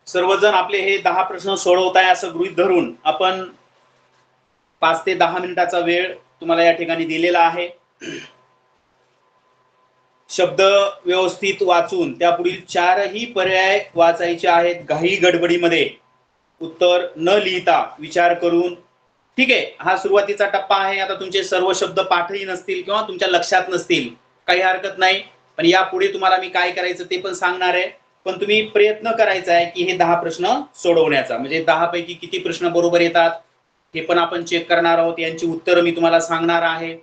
सर्वजण आपले हे दहा प्रश्न सोडवत आहे असं गृहीत धरून आपण पाच ते दहा मिनिटाचा वेळ तुम्हाला या ठिकाणी दिलेला आहे. शब्द व्यवस्थित वाचून त्यापुढील चारही पर्याय वाचायचे आहेत. घाई गडबडीमध्ये उत्तर न लिहिता विचार करून. ठीक आहे हा सुरुवातीचा टप्पा आहे. आता तुमचे सर्व शब्द पाठही नसतील किंवा तुमच्या लक्षात नसतील. काही हरकत नाही. पण यापुढे तुम्हाला मी काय करायचं ते पण सांगणार आहे. पण तुम्ही प्रयत्न करायचा आहे की हे दहा प्रश्न सोडवण्याचा. म्हणजे दहा पैकी किती प्रश्न बरोबर येतात हे पण आपण चेक करणार आहोत. यांची उत्तरं मी तुम्हाला सांगणार आहे.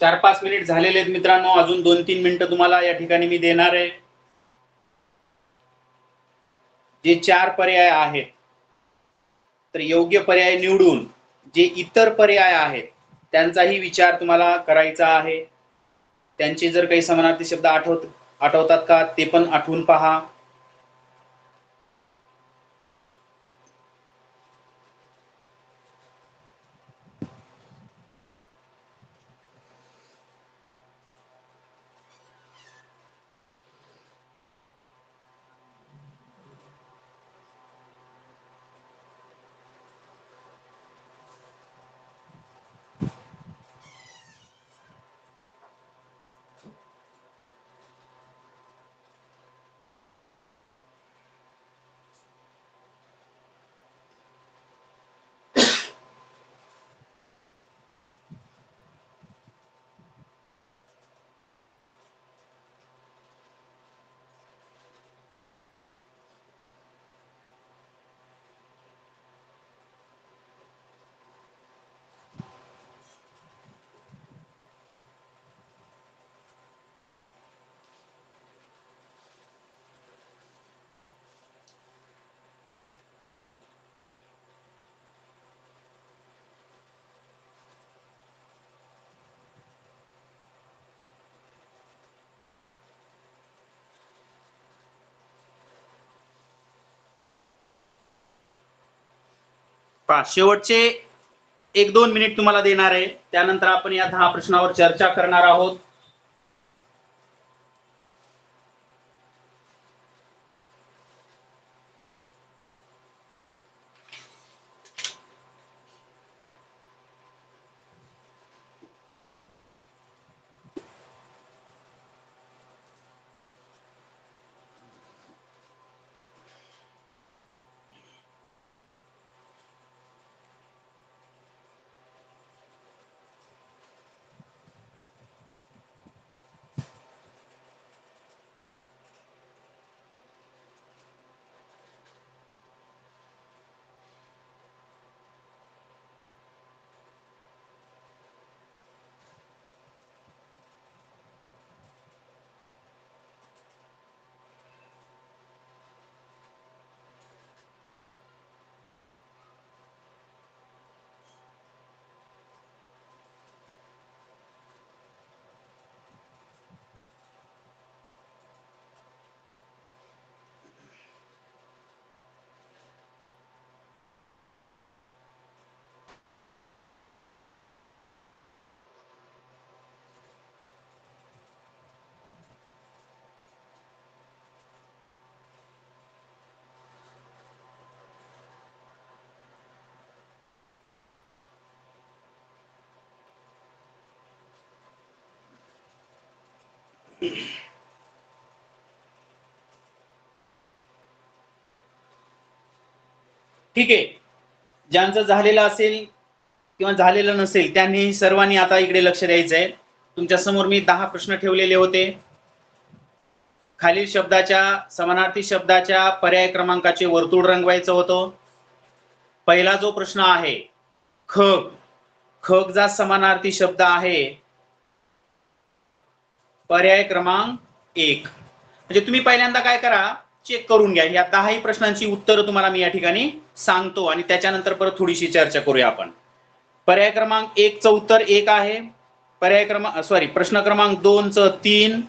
चार पाच मिनिट झालेले आहेत मित्रांनो. अजून दोन तीन मिनिटं तुम्हाला या ठिकाणी मी देणार आहे. जे चार पर्याय आहेत तर योग्य पर्याय निवडून जे इतर पर्याय आहेत त्यांचाही विचार तुम्हाला करायचा आहे. त्यांचे जर काही समानार्थी शब्द आठवत आठवतात का ते पण आठवून पहा. पहा शेवटचे एक दोन मिनिट तुम्हाला देणार आहे. त्यानंतर आपण या दहा प्रश्नावर चर्चा करणार आहोत. ठीक आहे. ज्यांचं झालेलं असेल किंवा झालेलं नसेल त्यांनी सर्वांनी आता इकडे लक्ष द्यायचं आहे तुमच्यासमोर मी दहा प्रश्न ठेवलेले होते. खालील शब्दाच्या समानार्थी शब्दाच्या पर्याय क्रमांकाचे वर्तुळ रंगवायचं होतं. पहिला जो प्रश्न आहे खग खग जा समानार्थी शब्द आहे. पर्याय क्रमांक एक. म्हणजे तुम्ही पहिल्यांदा काय करा? चेक करून घ्या. या दहाही प्रश्नांची उत्तरं तुम्हाला मी या ठिकाणी सांगतो आणि त्याच्यानंतर परत थोडीशी चर्चा करूया आपण. पर्याय क्रमांक एक च उत्तर एक आहे. पर्याय क्रमांक सॉरी प्रश्न क्रमांक दोन च तीन.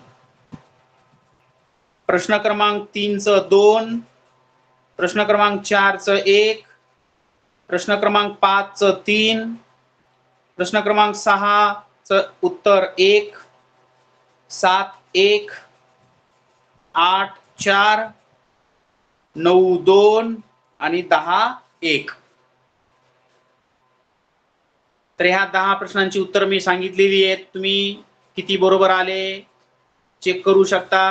प्रश्न क्रमांक तीन च दोन. प्रश्न क्रमांक चार च एक. प्रश्न क्रमांक पाच च तीन. प्रश्न क्रमांक सहा च उत्तर एक. सात एक आठ चार नऊ दोन आणि दहा एक. तर ह्या दहा प्रश्नांची उत्तर मी सांगितलेली आहेत. तुम्ही किती बरोबर आले चेक करू शकता.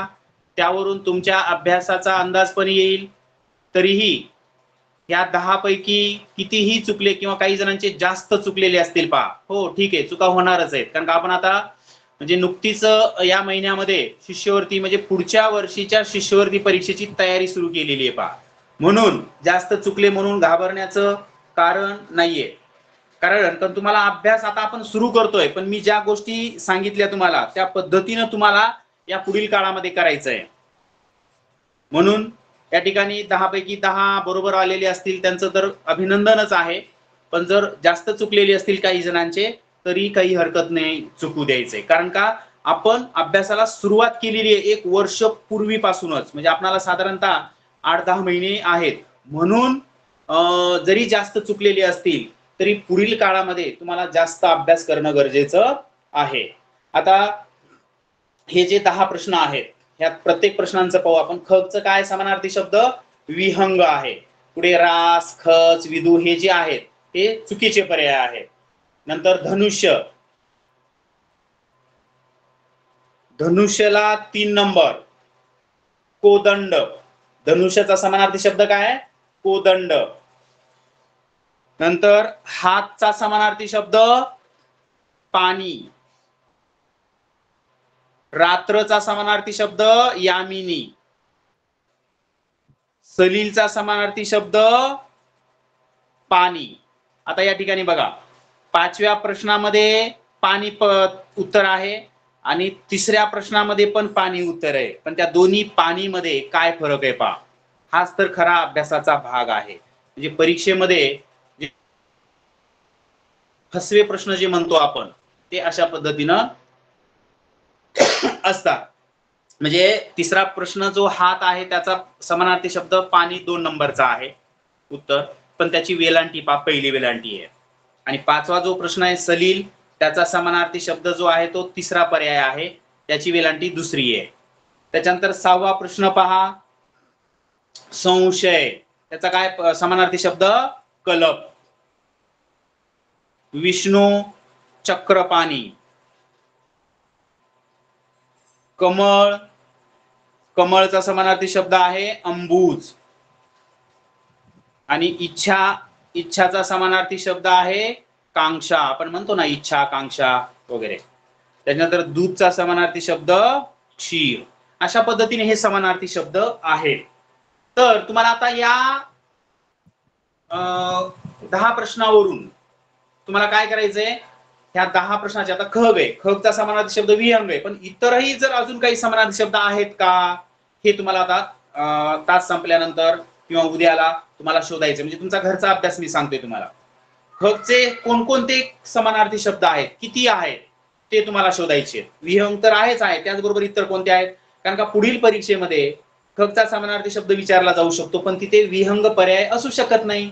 त्यावरून तुमच्या अभ्यासाचा अंदाज पण येईल. तरीही या दहा पैकी कितीही चुकले किंवा काही जणांचे जास्त चुकलेले असतील पहा. हो ठीक आहे चुका होणारच आहेत. कारण का आपण आता म्हणजे नुकतीच या महिन्यामध्ये शिष्यवृत्ती म्हणजे पुढच्या वर्षीच्या शिष्यवृत्ती परीक्षेची तयारी सुरू केलेली आहे पहा. म्हणून जास्त चुकले म्हणून घाबरण्याचं कारण नाहीये. कारण कारण तुम्हाला अभ्यास आता आपण सुरू करतोय पण मी ज्या गोष्टी सांगितल्या तुम्हाला त्या पद्धतीनं तुम्हाला या पुढील काळामध्ये करायचं आहे म्हणून या ठिकाणी दहा पैकी दहा बरोबर आलेले असतील त्यांचं तर अभिनंदनच आहे. पण जर जास्त चुकलेले असतील काही जणांचे तरी काही हरकत नाही चुकू द्यायचंय. कारण का? आपण अभ्यासाला सुरुवात केलेली आहे एक वर्ष पूर्वीपासूनच. म्हणजे आपणाला साधारणतः आठ दहा महिने आहेत. म्हणून जरी जास्त चुकलेले असतील तरी पुढील काळामध्ये तुम्हाला जास्त अभ्यास करणं गरजेचं आहे. आता हे जे दहा प्रश्न आहेत ह्यात प्रत्येक प्रश्नांचं पाहू आपण. खचं काय समानार्थी शब्द? विहंग आहे. पुढे रास खच विदू हे जे आहेत हे चुकीचे पर्याय आहेत. नंतर धनुष्य. धनुष्यला तीन नंबर. कोदंड. धनुष्याचा समानार्थी शब्द काय आहे? कोदंड. नंतर हातचा समानार्थी शब्द पाणी. रात्रचा समानार्थी शब्द यामिनी. सलीलचा समानार्थी शब्द पाणी. आता या ठिकाणी बघा. पाचव्या प्रश्नामध्ये पाणी उत्तर आहे आणि तिसऱ्या प्रश्नामध्ये पण पाणी उत्तर आहे. पण त्या दोन्ही पाणीमध्ये काय फरक आहे पहा. हाच तर खरा अभ्यासाचा भाग आहे. म्हणजे परीक्षेमध्ये फसवे प्रश्न जे म्हणतो आपण ते अशा पद्धतीनं असतात. म्हणजे तिसरा प्रश्न जो हात आहे त्याचा समानार्थी शब्द पाणी दोन नंबरचा आहे. उत्तर. पण त्याची वेलांटी पा पहिली वेलांटी आहे. आणि पाचवा जो प्रश्न आहे सलील त्याचा समानार्थी शब्द जो आहे तो तिसरा पर्याय आहे. त्याची वेलांटी दुसरी आहे. त्याच्यानंतर सहावा प्रश्न पहा. संशय. त्याचा काय समानार्थी शब्द? कलप. विष्णू चक्रपाणी. कमळ. कमळचा समानार्थी शब्द आहे अंबूज. आणि इच्छा इच्छाचा समानार्थी शब्द आहे कांक्षा. आपण म्हणतो ना इच्छा कांक्षा वगैरे. त्याच्यानंतर दूधचा समानार्थी शब्द क्षीर. अशा पद्धतीने हे समानार्थी शब्द आहेत. तर तुम्हाला आता या अं, दहा प्रश्नावरून तुम्हाला काय करायचंय? ह्या दहा प्रश्नाचे आता खग आहे खगचा समानार्थी शब्द विहंग आहे पण इतरही जर अजून काही समानार्थी शब्द आहेत का? हे तुम्हाला आता तास संपल्यानंतर किंवा उद्याला तुम्हाला शोधायचे म्हणजे तुमचा घरचा अभ्यास मी सांगतोय तुम्हाला. खगचे कोणकोणते समानार्थी शब्द आहेत? किती आहेत? ते तुम्हाला शोधायचे आहेत. विहंग तर आहेच आहे त्याचबरोबर इतर कोणते आहेत? कारण का पुढील परीक्षेमध्ये खगचा समानार्थी शब्द विचारला जाऊ शकतो पण तिथे विहंग पर्याय असू शकत नाही.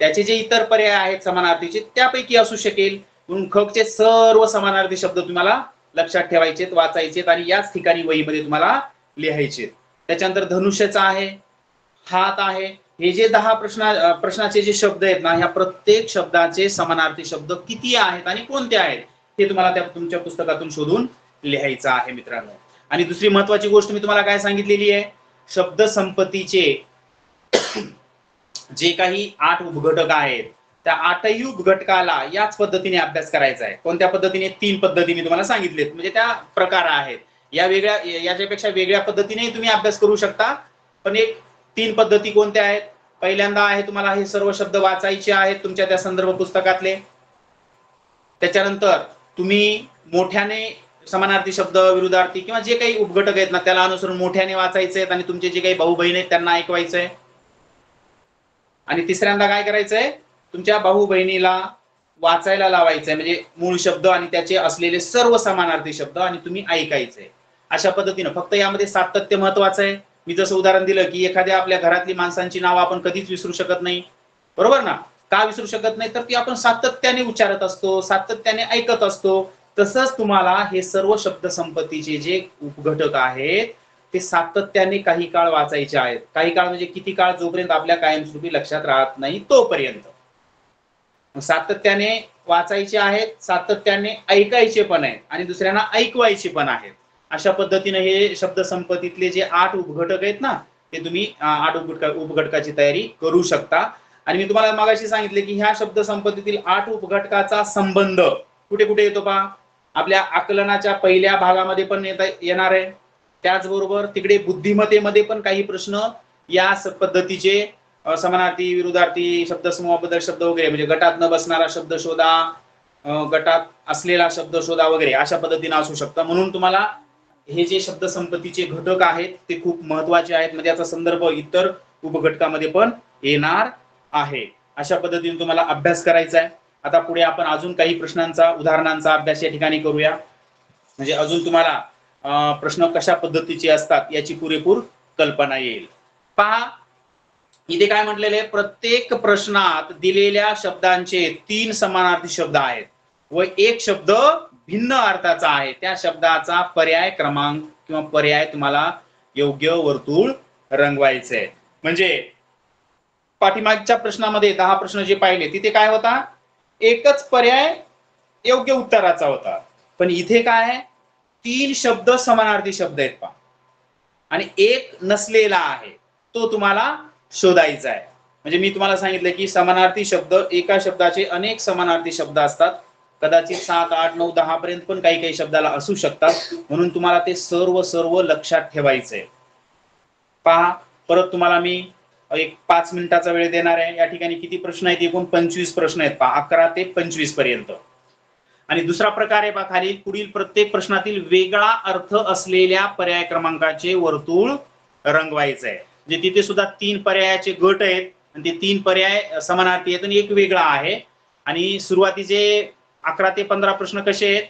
त्याचे जे इतर पर्याय आहेत समानार्थीचे त्यापैकी असू शकेल. म्हणून खगचे सर्व समानार्थी शब्द तुम्हाला लक्षात ठेवायचेत वाचायचेत आणि याच ठिकाणी वहीमध्ये तुम्हाला लिहायचे त्याच्यानंतर धनुष्याचा आहे हात आहे हे जे दहा प्रश्न प्रश्नाचे जे शब्द आहेत ना ह्या प्रत्येक शब्दाचे समानार्थी शब्द किती आहेत आणि कोणते आहेत हे तुम्हाला त्या तुमच्या पुस्तकातून शोधून लिहायचं आहे मित्रांनो. आणि दुसरी महत्वाची गोष्ट मी तुम्हाला काय सांगितलेली आहे? शब्द संपत्तीचे जे काही आठ उपघटक आहेत त्या आठही उपघटकाला याच पद्धतीने अभ्यास करायचा आहे. कोणत्या पद्धतीने? तीन पद्धतीने तुम्हाला सांगितलेत. म्हणजे त्या प्रकार आहेत. या वेगळ्या याच्यापेक्षा वेगळ्या पद्धतीने तुम्ही अभ्यास करू शकता. पण एक तीन पद्धती कोणत्या आहेत? पहिल्यांदा आहे तुम्हाला हे सर्व शब्द वाचायचे आहेत तुमच्या त्या संदर्भ पुस्तकातले. त्याच्यानंतर तुम्ही मोठ्याने समानार्थी शब्द विरुद्धार्थी किंवा जे काही उपघटक आहेत ना त्याला अनुसरून मोठ्याने वाचायचे आहेत आणि तुमचे जे काही भाऊ बहीण आहेत त्यांना ऐकवायचंय आणि तिसऱ्यांदा काय करायचंय? तुमच्या भाऊ बहिणीला वाचायला लावायचंय. म्हणजे मूळ शब्द आणि त्याचे असलेले सर्व समानार्थी शब्द आणि तुम्ही ऐकायचे. अशा पद्धतीनं फक्त यामध्ये सातत्य महत्वाचं आहे. मी जसं उदाहरण दिलं की एखाद्या आपल्या घरातली माणसांची नावं आपण कधीच विसरू शकत नाही. बरोबर ना? का विसरू शकत नाही? तर ती आपण सातत्याने उच्चारत असतो सातत्याने ऐकत असतो. तसंच तुम्हाला हे सर्व शब्द संपत्तीचे जे उपघटक आहेत ते सातत्याने काही काळ वाचायचे आहेत. काही काळ म्हणजे किती काळ जोपर्यंत आपल्या कायमस्वरूपी लक्षात राहत नाही तोपर्यंत. सातत्याने वाचायचे आहेत सातत्याने ऐकायचे पण आहेत आणि दुसऱ्यांना ऐकवायचे पण आहेत. अशा पद्धतीने हे शब्द संपत्तीतले जे आठ उपघटक आहेत ना ते तुम्ही आठ उपघटका उपघटकाची तयारी करू शकता. आणि मी तुम्हाला मागाशी सांगितले की ह्या शब्द संपत्तीतील आठ उपघटकाचा संबंध कुठे कुठे येतो पहा? आपल्या आकलनाच्या पहिल्या भागामध्ये पण येता येणार आहे. त्याचबरोबर तिकडे बुद्धिमत्तेमध्ये पण काही प्रश्न या पद्धतीचे समानार्थी विरुद्धार्थी शब्दसमूहाबद्दल शब्द वगैरे म्हणजे गटात न बसणारा शब्द शोधा गटात असलेला शब्द शोधा वगैरे अशा पद्धतीने असू शकतं. म्हणून तुम्हाला हे जे शब्द संपत्तीचे घटक आहेत ते खूप महत्त्वाचे आहेत. म्हणजे याचा संदर्भ इतर उपघटकामध्ये पण येणार आहे. अशा पद्धतीने तुम्हाला अभ्यास करायचा आहे. आता पुढे आपण अजून काही प्रश्नांचा उदाहरणांचा अभ्यास या ठिकाणी करूया. म्हणजे अजून तुम्हाला प्रश्न कशा पद्धतीचे असतात याची पुरेपूर कल्पना येईल. पहा इथे काय म्हटलेले प्रत्येक प्रश्नात दिलेल्या शब्दांचे तीन समानार्थी शब्द आहेत. व एक शब्द भिन्न अर्थाचा आहे. त्या शब्दाचा पर्याय क्रमांक किंवा पर्याय तुम्हाला योग्य वर्तुळ रंगवायचे. आहे म्हणजे पाठीमागच्या प्रश्नामध्ये दहा प्रश्न जे पाहिले तिथे काय होता? एकच पर्याय योग्य उत्तराचा होता. पण इथे काय? आहे तीन शब्द समानार्थी शब्द आहेत पहा. आणि एक नसलेला आहे तो तुम्हाला शोधायचा आहे. म्हणजे मी तुम्हाला सांगितलं की समानार्थी शब्द एका शब्दाचे अनेक समानार्थी शब्द असतात. कदाचित सात आठ नऊ दहा पर्यंत पण काही काही शब्दाला असू शकतात. म्हणून तुम्हाला ते सर्व सर्व लक्षात ठेवायचंय. पहा परत तुम्हाला मी एक पाच मिनिटाचा वेळ देणार आहे. या ठिकाणी किती प्रश्न आहेत? एकूण पंचवीस प्रश्न आहेत. पहा अकरा ते पंचवीसपर्यंत. आणि दुसरा प्रकार आहे पहा खाली पुढील प्रत्येक प्रश्नातील वेगळा अर्थ असलेल्या पर्याय क्रमांकाचे वर्तुळ रंगवायचं आहे म्हणजे तिथे सुद्धा तीन पर्यायाचे गट आहेत. आणि ते तीन पर्याय समानार्थी आहेत आणि एक वेगळा आहे. आणि सुरुवातीचे अकरा ते पंधरा प्रश्न कसे आहेत?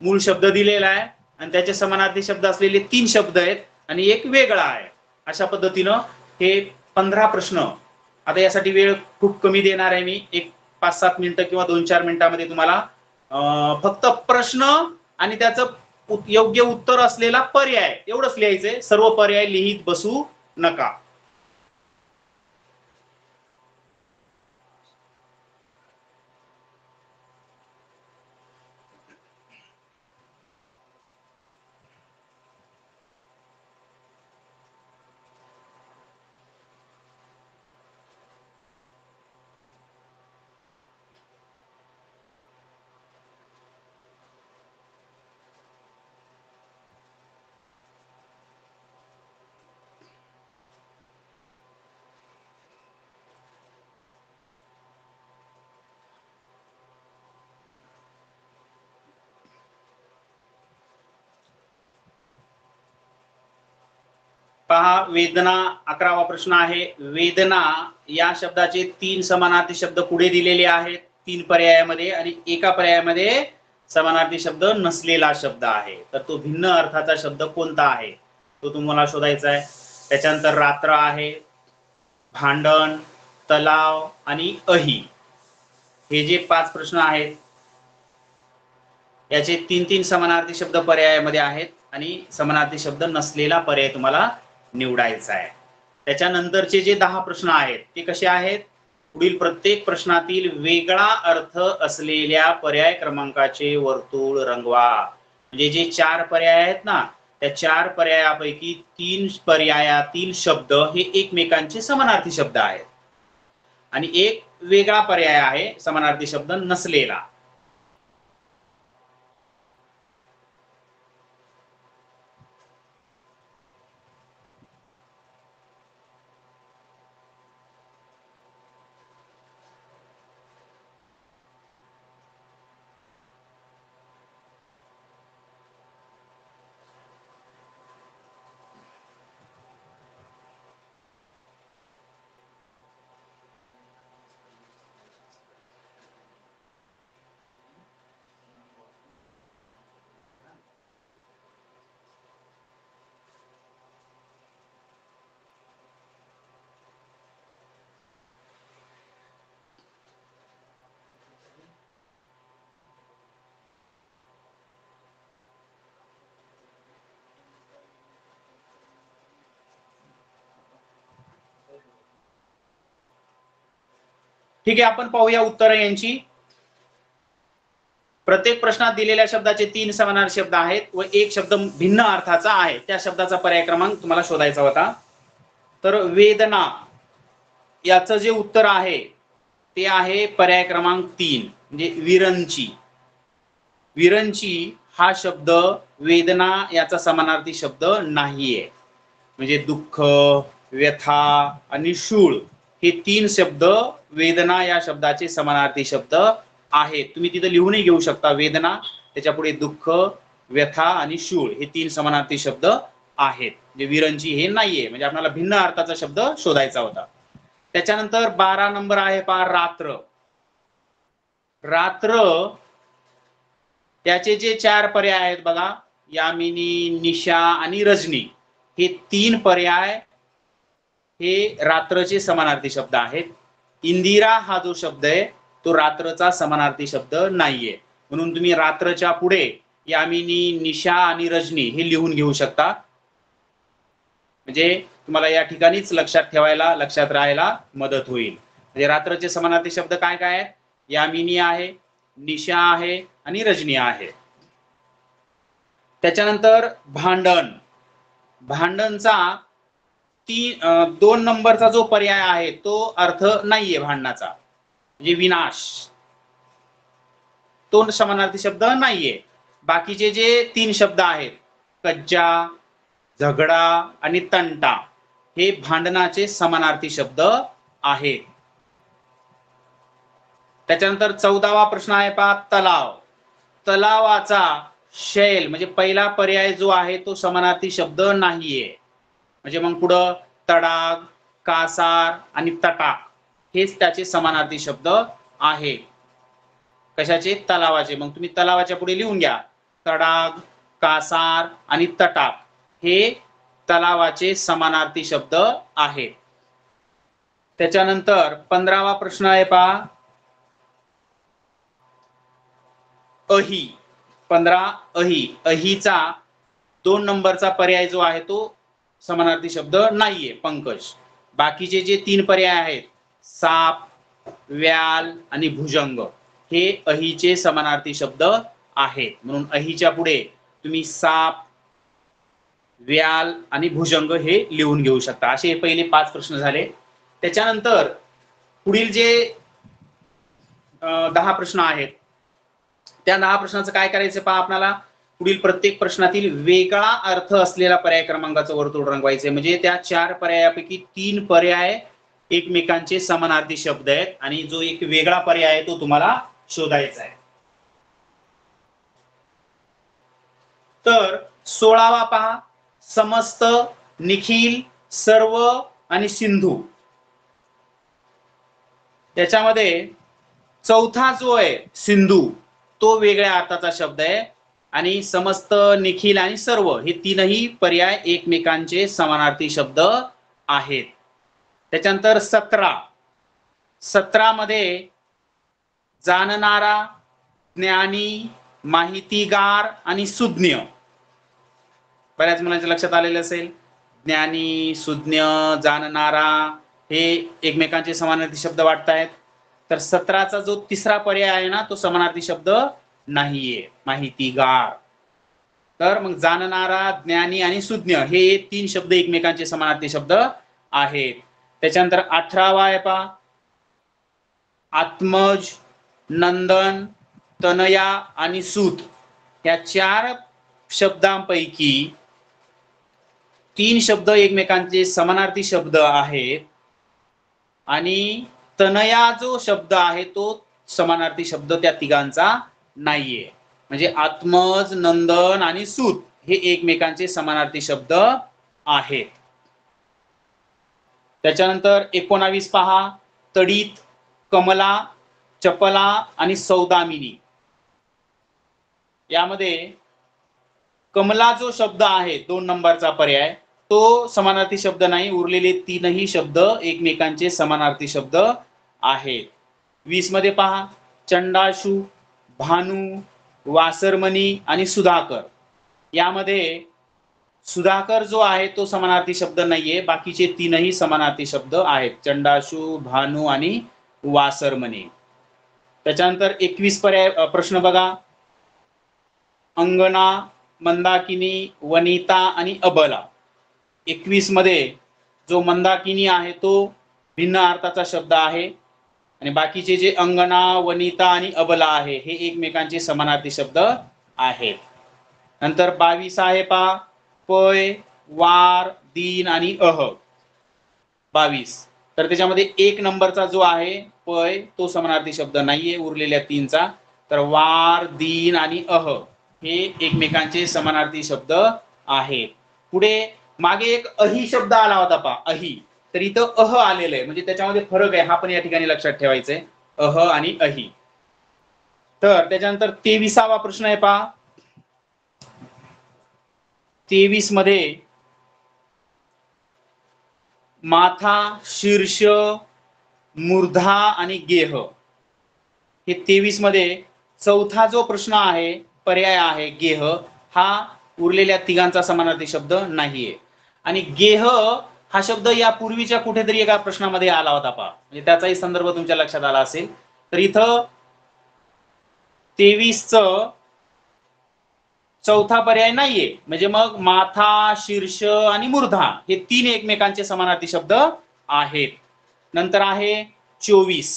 मूळ शब्द दिलेला आहे आणि त्याचे समानार्थी शब्द असलेले तीन शब्द आहेत आणि एक वेगळा आहे. अशा पद्धतीनं हे पंधरा प्रश्न आता यासाठी वेळ खूप कमी देणार आहे मी. एक पाच सात मिनिटं किंवा दोन चार मिनिटांमध्ये तुम्हाला फक्त प्रश्न आणि त्याचं योग्य उत्तर असलेला पर्याय. एवढंच लिहायचंय. सर्व पर्याय लिहित बसू नका. पहा वेदना अकरावा प्रश्न आहे. वेदना या शब्दाचे तीन समानार्थी शब्द पुढे दिलेले आहेत. तीन पर्यायामध्ये आणि एका पर्यायामध्ये समानार्थी शब्द नसलेला शब्द आहे. तर तो भिन्न अर्थाचा शब्द कोणता आहे? तो तुम्हाला शोधायचा आहे. त्याच्यानंतर रात्र आहे भांडण तलाव आणि अही. हे जे पाच प्रश्न आहेत याचे तीन तीन समानार्थी शब्द पर्यायामध्ये आहेत आणि समानार्थी शब्द नसलेला पर्याय तुम्हाला निवडायचा आहे. त्याच्यानंतरचे जे दहा प्रश्न आहेत ते कसे आहेत? पुढील प्रत्येक प्रश्नातील वेगळा अर्थ असलेल्या पर्याय क्रमांकाचे वर्तुळ रंगवा. म्हणजे जे चार पर्याय आहेत ना त्या चार पर्यायापैकी तीन पर्यायातील शब्द हे एकमेकांचे समानार्थी शब्द आहेत. आणि एक वेगळा पर्याय आहे समानार्थी शब्द नसलेला. ठीक आहे आपण पाहूया उत्तर यांची. प्रत्येक प्रश्नात दिलेल्या शब्दाचे तीन समानार्थी शब्द आहेत व एक शब्द भिन्न अर्थाचा आहे. त्या शब्दाचा पर्याय क्रमांक तुम्हाला शोधायचा होता. तर वेदना याचं जे उत्तर आहे ते आहे पर्याय क्रमांक तीन म्हणजे विरंची. विरंची हा शब्द वेदना याचा समानार्थी शब्द नाहीये. म्हणजे दुःख व्यथा आणि शूळ. हे तीन शब्द वेदना या शब्दाचे समानार्थी शब्द आहेत. तुम्ही तिथं लिहूनही घेऊ शकता वेदना त्याच्या पुढे दुःख व्यथा आणि शूळ हे तीन समानार्थी शब्द आहेत. म्हणजे विरंची हे नाहीये म्हणजे आपल्याला भिन्न अर्थाचा शब्द शोधायचा होता. त्याच्यानंतर बारा नंबर आहे पहा रात्र. रात्र त्याचे जे चार पर्याय आहेत बघा यामिनी निशा आणि रजनी. हे तीन पर्याय हे रात्रचे समानार्थी शब्द आहेत. इंदिरा हा जो शब्द आहे तो रात्रचा समानार्थी शब्द नाहीये. म्हणून तुम्ही रात्रच्या पुढे यामिनी निशा आणि रजनी हे लिहून घेऊ शकता. म्हणजे तुम्हाला या ठिकाणीच लक्षात ठेवायला लक्षात राहायला मदत होईल. म्हणजे रात्रचे समानार्थी शब्द काय काय आहेत? यामिनी आहे निशा आहे आणि रजनी आहे. त्याच्यानंतर भांडण. भांडणचा तीन दोन नंबरचा जो पर्याय आहे तो अर्थ नाहीये भांडणाचा. म्हणजे विनाश. तो समानार्थी शब्द नाहीये. बाकीचे जे तीन शब्द आहेत कज्जा झगडा आणि तंटा हे भांडणाचे समानार्थी शब्द आहेत. त्याच्यानंतर चौदावा प्रश्न आहे पहा तलाव. तलावाचा शैल म्हणजे पहिला पर्याय जो आहे तो समानार्थी शब्द नाहीये. म्हणजे मग पुढं तडाग कासार आणि तटाक हेच त्याचे समानार्थी शब्द आहे. कशाचे? तलावाचे. मग तुम्ही तलावाच्या पुढे लिहून घ्या. तडाग कासार आणि तटाक हे तलावाचे समानार्थी शब्द आहेत. त्याच्यानंतर पंधरावा प्रश्न आहे पहा. अही. पंधरा अही. अहीचा दोन नंबरचा पर्याय जो आहे तो समानार्थी शब्द नाहीये पंकज. बाकीचे जे तीन पर्याय आहेत साप व्याल आणि भुजंग हे अहीचे समानार्थी शब्द आहेत. म्हणून अहीच्या पुढे तुम्ही साप व्याल आणि भुजंग हे लिहून घेऊ शकता. असे पहिले पाच प्रश्न झाले. त्याच्यानंतर पुढील जे दहा प्रश्न आहेत त्या दहा प्रश्नाचं काय करायचं पहा आपल्याला? पुढील प्रत्येक प्रश्नातील वेगळा अर्थ असलेला पर्याय क्रमांकाचं वर्तुळ रंगवायचंय. म्हणजे त्या चार पर्यायापैकी तीन पर्याय एकमेकांचे समानार्थी शब्द आहेत आणि जो एक वेगळा पर्याय आहे तो तुम्हाला शोधायचा आहे. तर सोळावा पहा. समस्त निखिल सर्व आणि सिंधू. त्याच्यामध्ये चौथा जो आहे सिंधू तो वेगळ्या अर्थाचा शब्द आहे. आणि समस्त निखिल आणि सर्व हे तीनही पर्याय एकमेकांचे समानार्थी शब्द आहेत. त्याच्यानंतर सतरा. सतरामध्ये जाणणारा ज्ञानी माहितीगार आणि सुज्ञ. बऱ्याच मुलांच्या लक्षात आलेलं असेल. ज्ञानी सुज्ञ जाणणारा हे एकमेकांचे समानार्थी शब्द वाटतायत. तर सतराचा जो तिसरा पर्याय आहे ना तो समानार्थी शब्द नाहीये. माहितीगार. तर मग जाणणारा ज्ञानी आणि सुज्ञ हे तीन शब्द एकमेकांचे समानार्थी शब्द आहेत. त्याच्यानंतर अठरावा आहे पा आत्मज नंदन तनया आणि सूत या चार शब्दांपैकी तीन शब्द एकमेकांचे समानार्थी शब्द आहेत. आणि तनया जो शब्द आहे तो समानार्थी शब्द त्या तिघांचा नाहीये. म्हणजे आत्मज नंदन आणि सूत हे एकमेकांचे समानार्थी शब्द आहेत. त्याच्यानंतर एकोणावीस पहा. तडीत कमला चपला आणि सौदामिनी. यामध्ये कमला जो शब्द आहे दोन नंबरचा पर्याय तो समानार्थी शब्द नाही उरलेले तीनही शब्द एकमेकांचे समानार्थी शब्द आहेत. वीसमध्ये पहा. चंडाशू भानू वासरमणी आणि सुधाकर. यामध्ये सुधाकर जो आहे तो समानार्थी शब्द नाहीये. बाकीचे तीनही समानार्थी शब्द आहेत. चंडाशू भानू आणि वासरमणी. त्याच्यानंतर एकवीस पर्याय प्रश्न बघा. अंगणा मंदाकिनी वनिता आणि अबला. एकवीसमध्ये जो मंदाकिनी आहे तो भिन्न अर्थाचा शब्द आहे. आणि बाकीचे जे अंगणा वनिता आणि अबला आहे हे एकमेकांचे समानार्थी शब्द आहेत. नंतर बावीस आहे पा पय वार दिन आणि अह. बावीस. तर त्याच्यामध्ये एक नंबरचा जो आहे पय तो समानार्थी शब्द नाहीये उरलेल्या तीनचा. तर वार दिन आणि अह हे एकमेकांचे समानार्थी शब्द आहेत. पुढे मागे एक अही शब्द आला होता पा अही. तर इथं अह आलेलं आहे. म्हणजे त्याच्यामध्ये फरक आहे. हा पण या ठिकाणी लक्षात ठेवायचा आहे अह आणि अही. तर त्याच्यानंतर तेविसावा प्रश्न आहे पा तेवीसमध्ये माथा शीर्ष मूर्धा आणि गेह. हे तेवीसमध्ये चौथा जो प्रश्न आहे पर्याय आहे गेह हा उरलेल्या तिघांचा समानार्थी शब्द नाहीये. आणि गेह हा शब्द या पूर्वीच्या कुठेतरी एका प्रश्नामध्ये आला होता पहा. म्हणजे त्याचाही संदर्भ तुमच्या लक्षात आला असेल. तर इथं तेवीस चौथा पर्याय नाहीये. म्हणजे मग माथा शीर्ष आणि मूर्धा हे तीन एकमेकांचे समानार्थी शब्द आहेत. नंतर आहे चोवीस.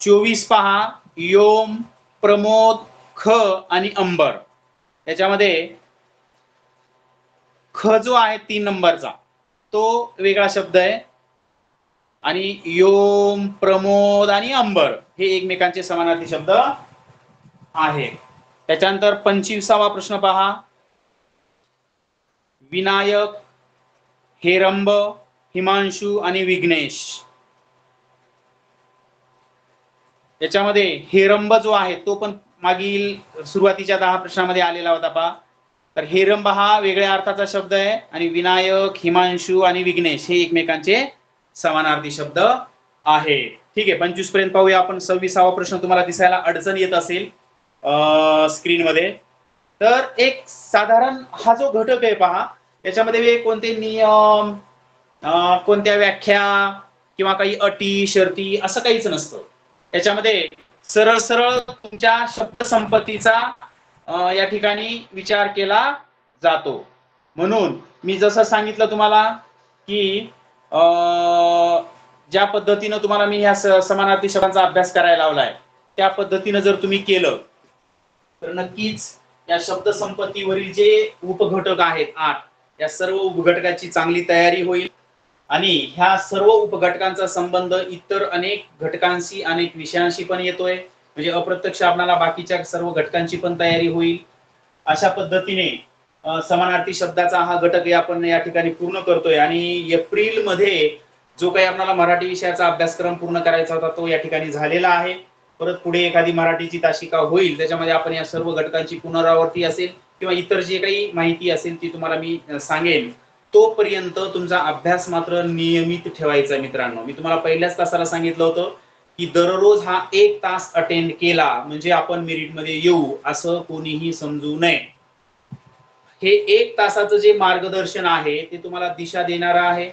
चोवीस पहा. योम प्रमोद ख आणि अंबर. याच्यामध्ये ख जो आहे तीन नंबरचा तो वेगळा शब्द आहे. आणि योम प्रमोद आणि अंबर हे एकमेकांचे समानार्थी शब्द आहे. त्याच्यानंतर पंचवीसावा प्रश्न पहा. विनायक हेरंब हिमांशू आणि विघ्नेश. याच्यामध्ये हेरंब जो आहे तो पण मागील सुरुवातीच्या दहा प्रश्नामध्ये आलेला होता पहा. तर हेरंब हा वेगळ्या अर्थाचा शब्द आहे आणि विनायक हिमांशू आणि विघ्नेश हे एकमेकांचे समानार्थी शब्द आहे ठीक आहे पंचवीसपर्यंत पाहूया आपण. सव्वीसावा प्रश्न तुम्हाला दिसायला अडचण येत असेल स्क्रीन मध्ये. तर एक साधारण हा जो घटक आहे पहा याच्यामध्ये कोणते? नियम कोणत्या व्याख्या किंवा काही अटी शर्ती असं काहीच नसतं. याच्यामध्ये सरळ सरळ तुमच्या शब्दसंपत्तीचा या ठिकाणी विचार केला जातो. म्हणून मी जसं सांगितलं तुम्हाला की ज्या पद्धतीनं तुम्हाला मी ह्या समानार्थी शब्दांचा अभ्यास करायला लावलाय त्या पद्धतीनं जर तुम्ही केलं तर नक्कीच या शब्दसंपत्तीवरील जे उपघटक आहेत आठ या सर्व उपघटकाची चांगली तयारी होईल. आणि ह्या सर्व उपघटकांचा संबंध इतर अनेक घटकांशी अनेक विषयांशी पण येतोय. म्हणजे अप्रत्यक्ष आपल्याला बाकीच्या सर्व घटकांची पण तयारी होईल. अशा पद्धतीने समानार्थी शब्दाचा हा घटक हे आपण या ठिकाणी पूर्ण करतोय. आणि एप्रिलमध्ये जो काही आपल्याला मराठी विषयाचा अभ्यासक्रम पूर्ण करायचा होता तो या ठिकाणी झालेला आहे. परत पुढे एखादी मराठीची ताशिका होईल त्याच्यामध्ये आपण या सर्व घटकांची पुनरावृत्ती असेल किंवा इतर जे काही माहिती असेल ती तुम्हाला मी सांगेन. तोपर्यंत तुमचा अभ्यास मात्र नियमित ठेवायचा मित्रांनो. मी तुम्हाला पहिल्याच तासाला सांगितलं होतं की दररोज हा एक तास अटेंड केला म्हणजे आपण मेरिटमध्ये येऊ असं कोणीही समजू नये. हे एक तासाचं जे मार्गदर्शन आहे ते तुम्हाला दिशा देणारा आहे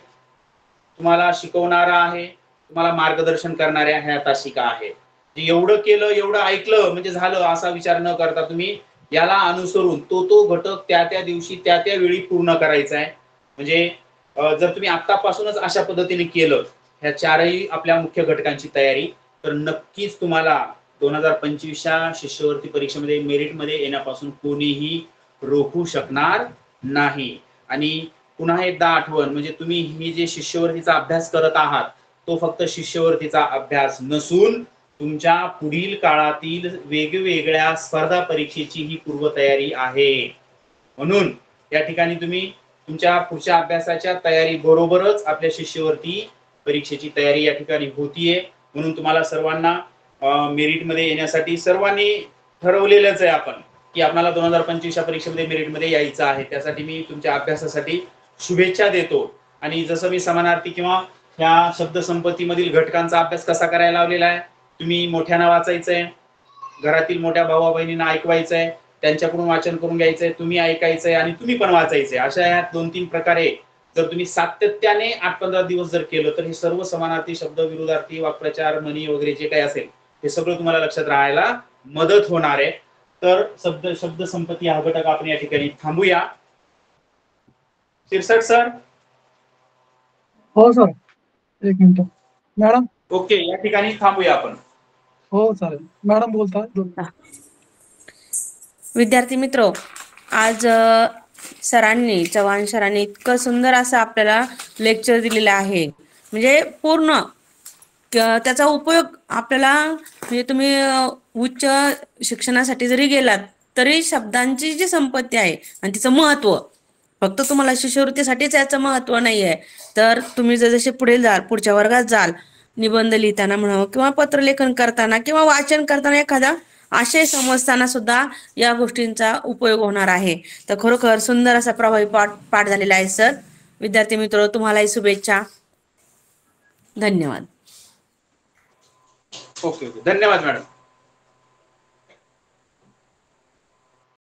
तुम्हाला शिकवणारा आहे तुम्हाला मार्गदर्शन करणाऱ्या ह्या तासिका आहे. एवढं केलं एवढं ऐकलं म्हणजे झालं असा विचार न करता तुम्ही याला अनुसरून तो तो घटक त्या त्या दिवशी त्या त्या वेळी पूर्ण करायचा आहे. म्हणजे जर तुम्ही आतापासूनच अशा पद्धतीने केलं ह्या चारही आपल्या मुख्य घटकांची तयारी तर नक्कीच तुम्हाला दोन हजार पंचवीसच्या शिष्यवृत्ती परीक्षेमध्ये मेरिटमध्ये येण्यापासून कोणीही रोखू शकणार नाही. आणि पुन्हा एकदा आठवण म्हणजे तुम्ही ही जे शिष्यवृत्तीचा अभ्यास करत आहात तो फक्त शिष्यवृत्तीचा अभ्यास नसून तुमच्या पुढील काळातील वेगवेगळ्या स्पर्धा परीक्षेची ही पूर्वतयारी आहे. म्हणून या ठिकाणी तुम्ही तुमच्या पुढच्या अभ्यासाच्या तयारी बरोबरच आपल्या शिष्यवृत्ती परीक्षेची तयारी या ठिकाणी होतीये. म्हणून तुम्हाला सर्वांना मेरिटमध्ये येण्यासाठी सर्वांनी ठरवलेलंच आहे आपण की आपल्याला दोन हजार पंचवीसच्या परीक्षेमध्ये मेरिटमध्ये यायचं आहे. त्यासाठी मी तुमच्या अभ्यासासाठी शुभेच्छा देतो. आणि जसं मी समानार्थी किंवा ह्या शब्दसंपत्तीमधील घटकांचा अभ्यास कसा करायला लावलेला आहे तुम्ही मोठ्यानं वाचायचंय घरातील मोठ्या भावा बहिणींना ऐकवायचंय त्यांच्याकडून वाचन करून घ्यायचंय तुम्ही ऐकायचंय आणि तुम्ही पण वाचायचंय. अशा या दोन तीन प्रकारे जर तुम्ही सातत्याने आठ पंधरा दिवस जर केलं तर हे सर्व समानार्थी शब्द विरुद्धार्थी वाक्प्रचार म्हणी वगैरे जे काही असेल हे सगळं तुम्हाला लक्षात राहायला मदत होणार आहे. तर शब्द शब्द संपत्ती हा घटक आपण या ठिकाणी थांबूया. शिरसट सर? हो सर. एक मिनिट. मॅडम? ओके या ठिकाणी थांबूया आपण. हो चालेल. मॅडम बोलता दोन विद्यार्थी मित्र आज सरांनी चव्हाण सरांनी इतकं सुंदर असं आपल्याला लेक्चर दिलेलं आहे. म्हणजे पूर्ण त्याचा उपयोग आपल्याला म्हणजे तुम्ही उच्च शिक्षणासाठी जरी गेलात तरी शब्दांची जी संपत्ती आहे आणि तिचं महत्त्व फक्त तुम्हाला शिष्यवृत्तीसाठीच याचं महत्त्व नाही आहे तर तुम्ही जसे पुढे जाल पुढच्या वर्गात जाल निबंध लिहिताना म्हणावं किंवा पत्रलेखन करताना किंवा वाचन करताना एखादा आशय समजताना सुद्धा या गोष्टींचा उपयोग होणार आहे. तर खरोखर सुंदर असा प्रभावी पाठ पाठ झालेला आहे सर. विद्यार्थी मित्र तुम्हालाही शुभेच्छा. धन्यवाद. Okay okay. धन्यवाद मॅडम.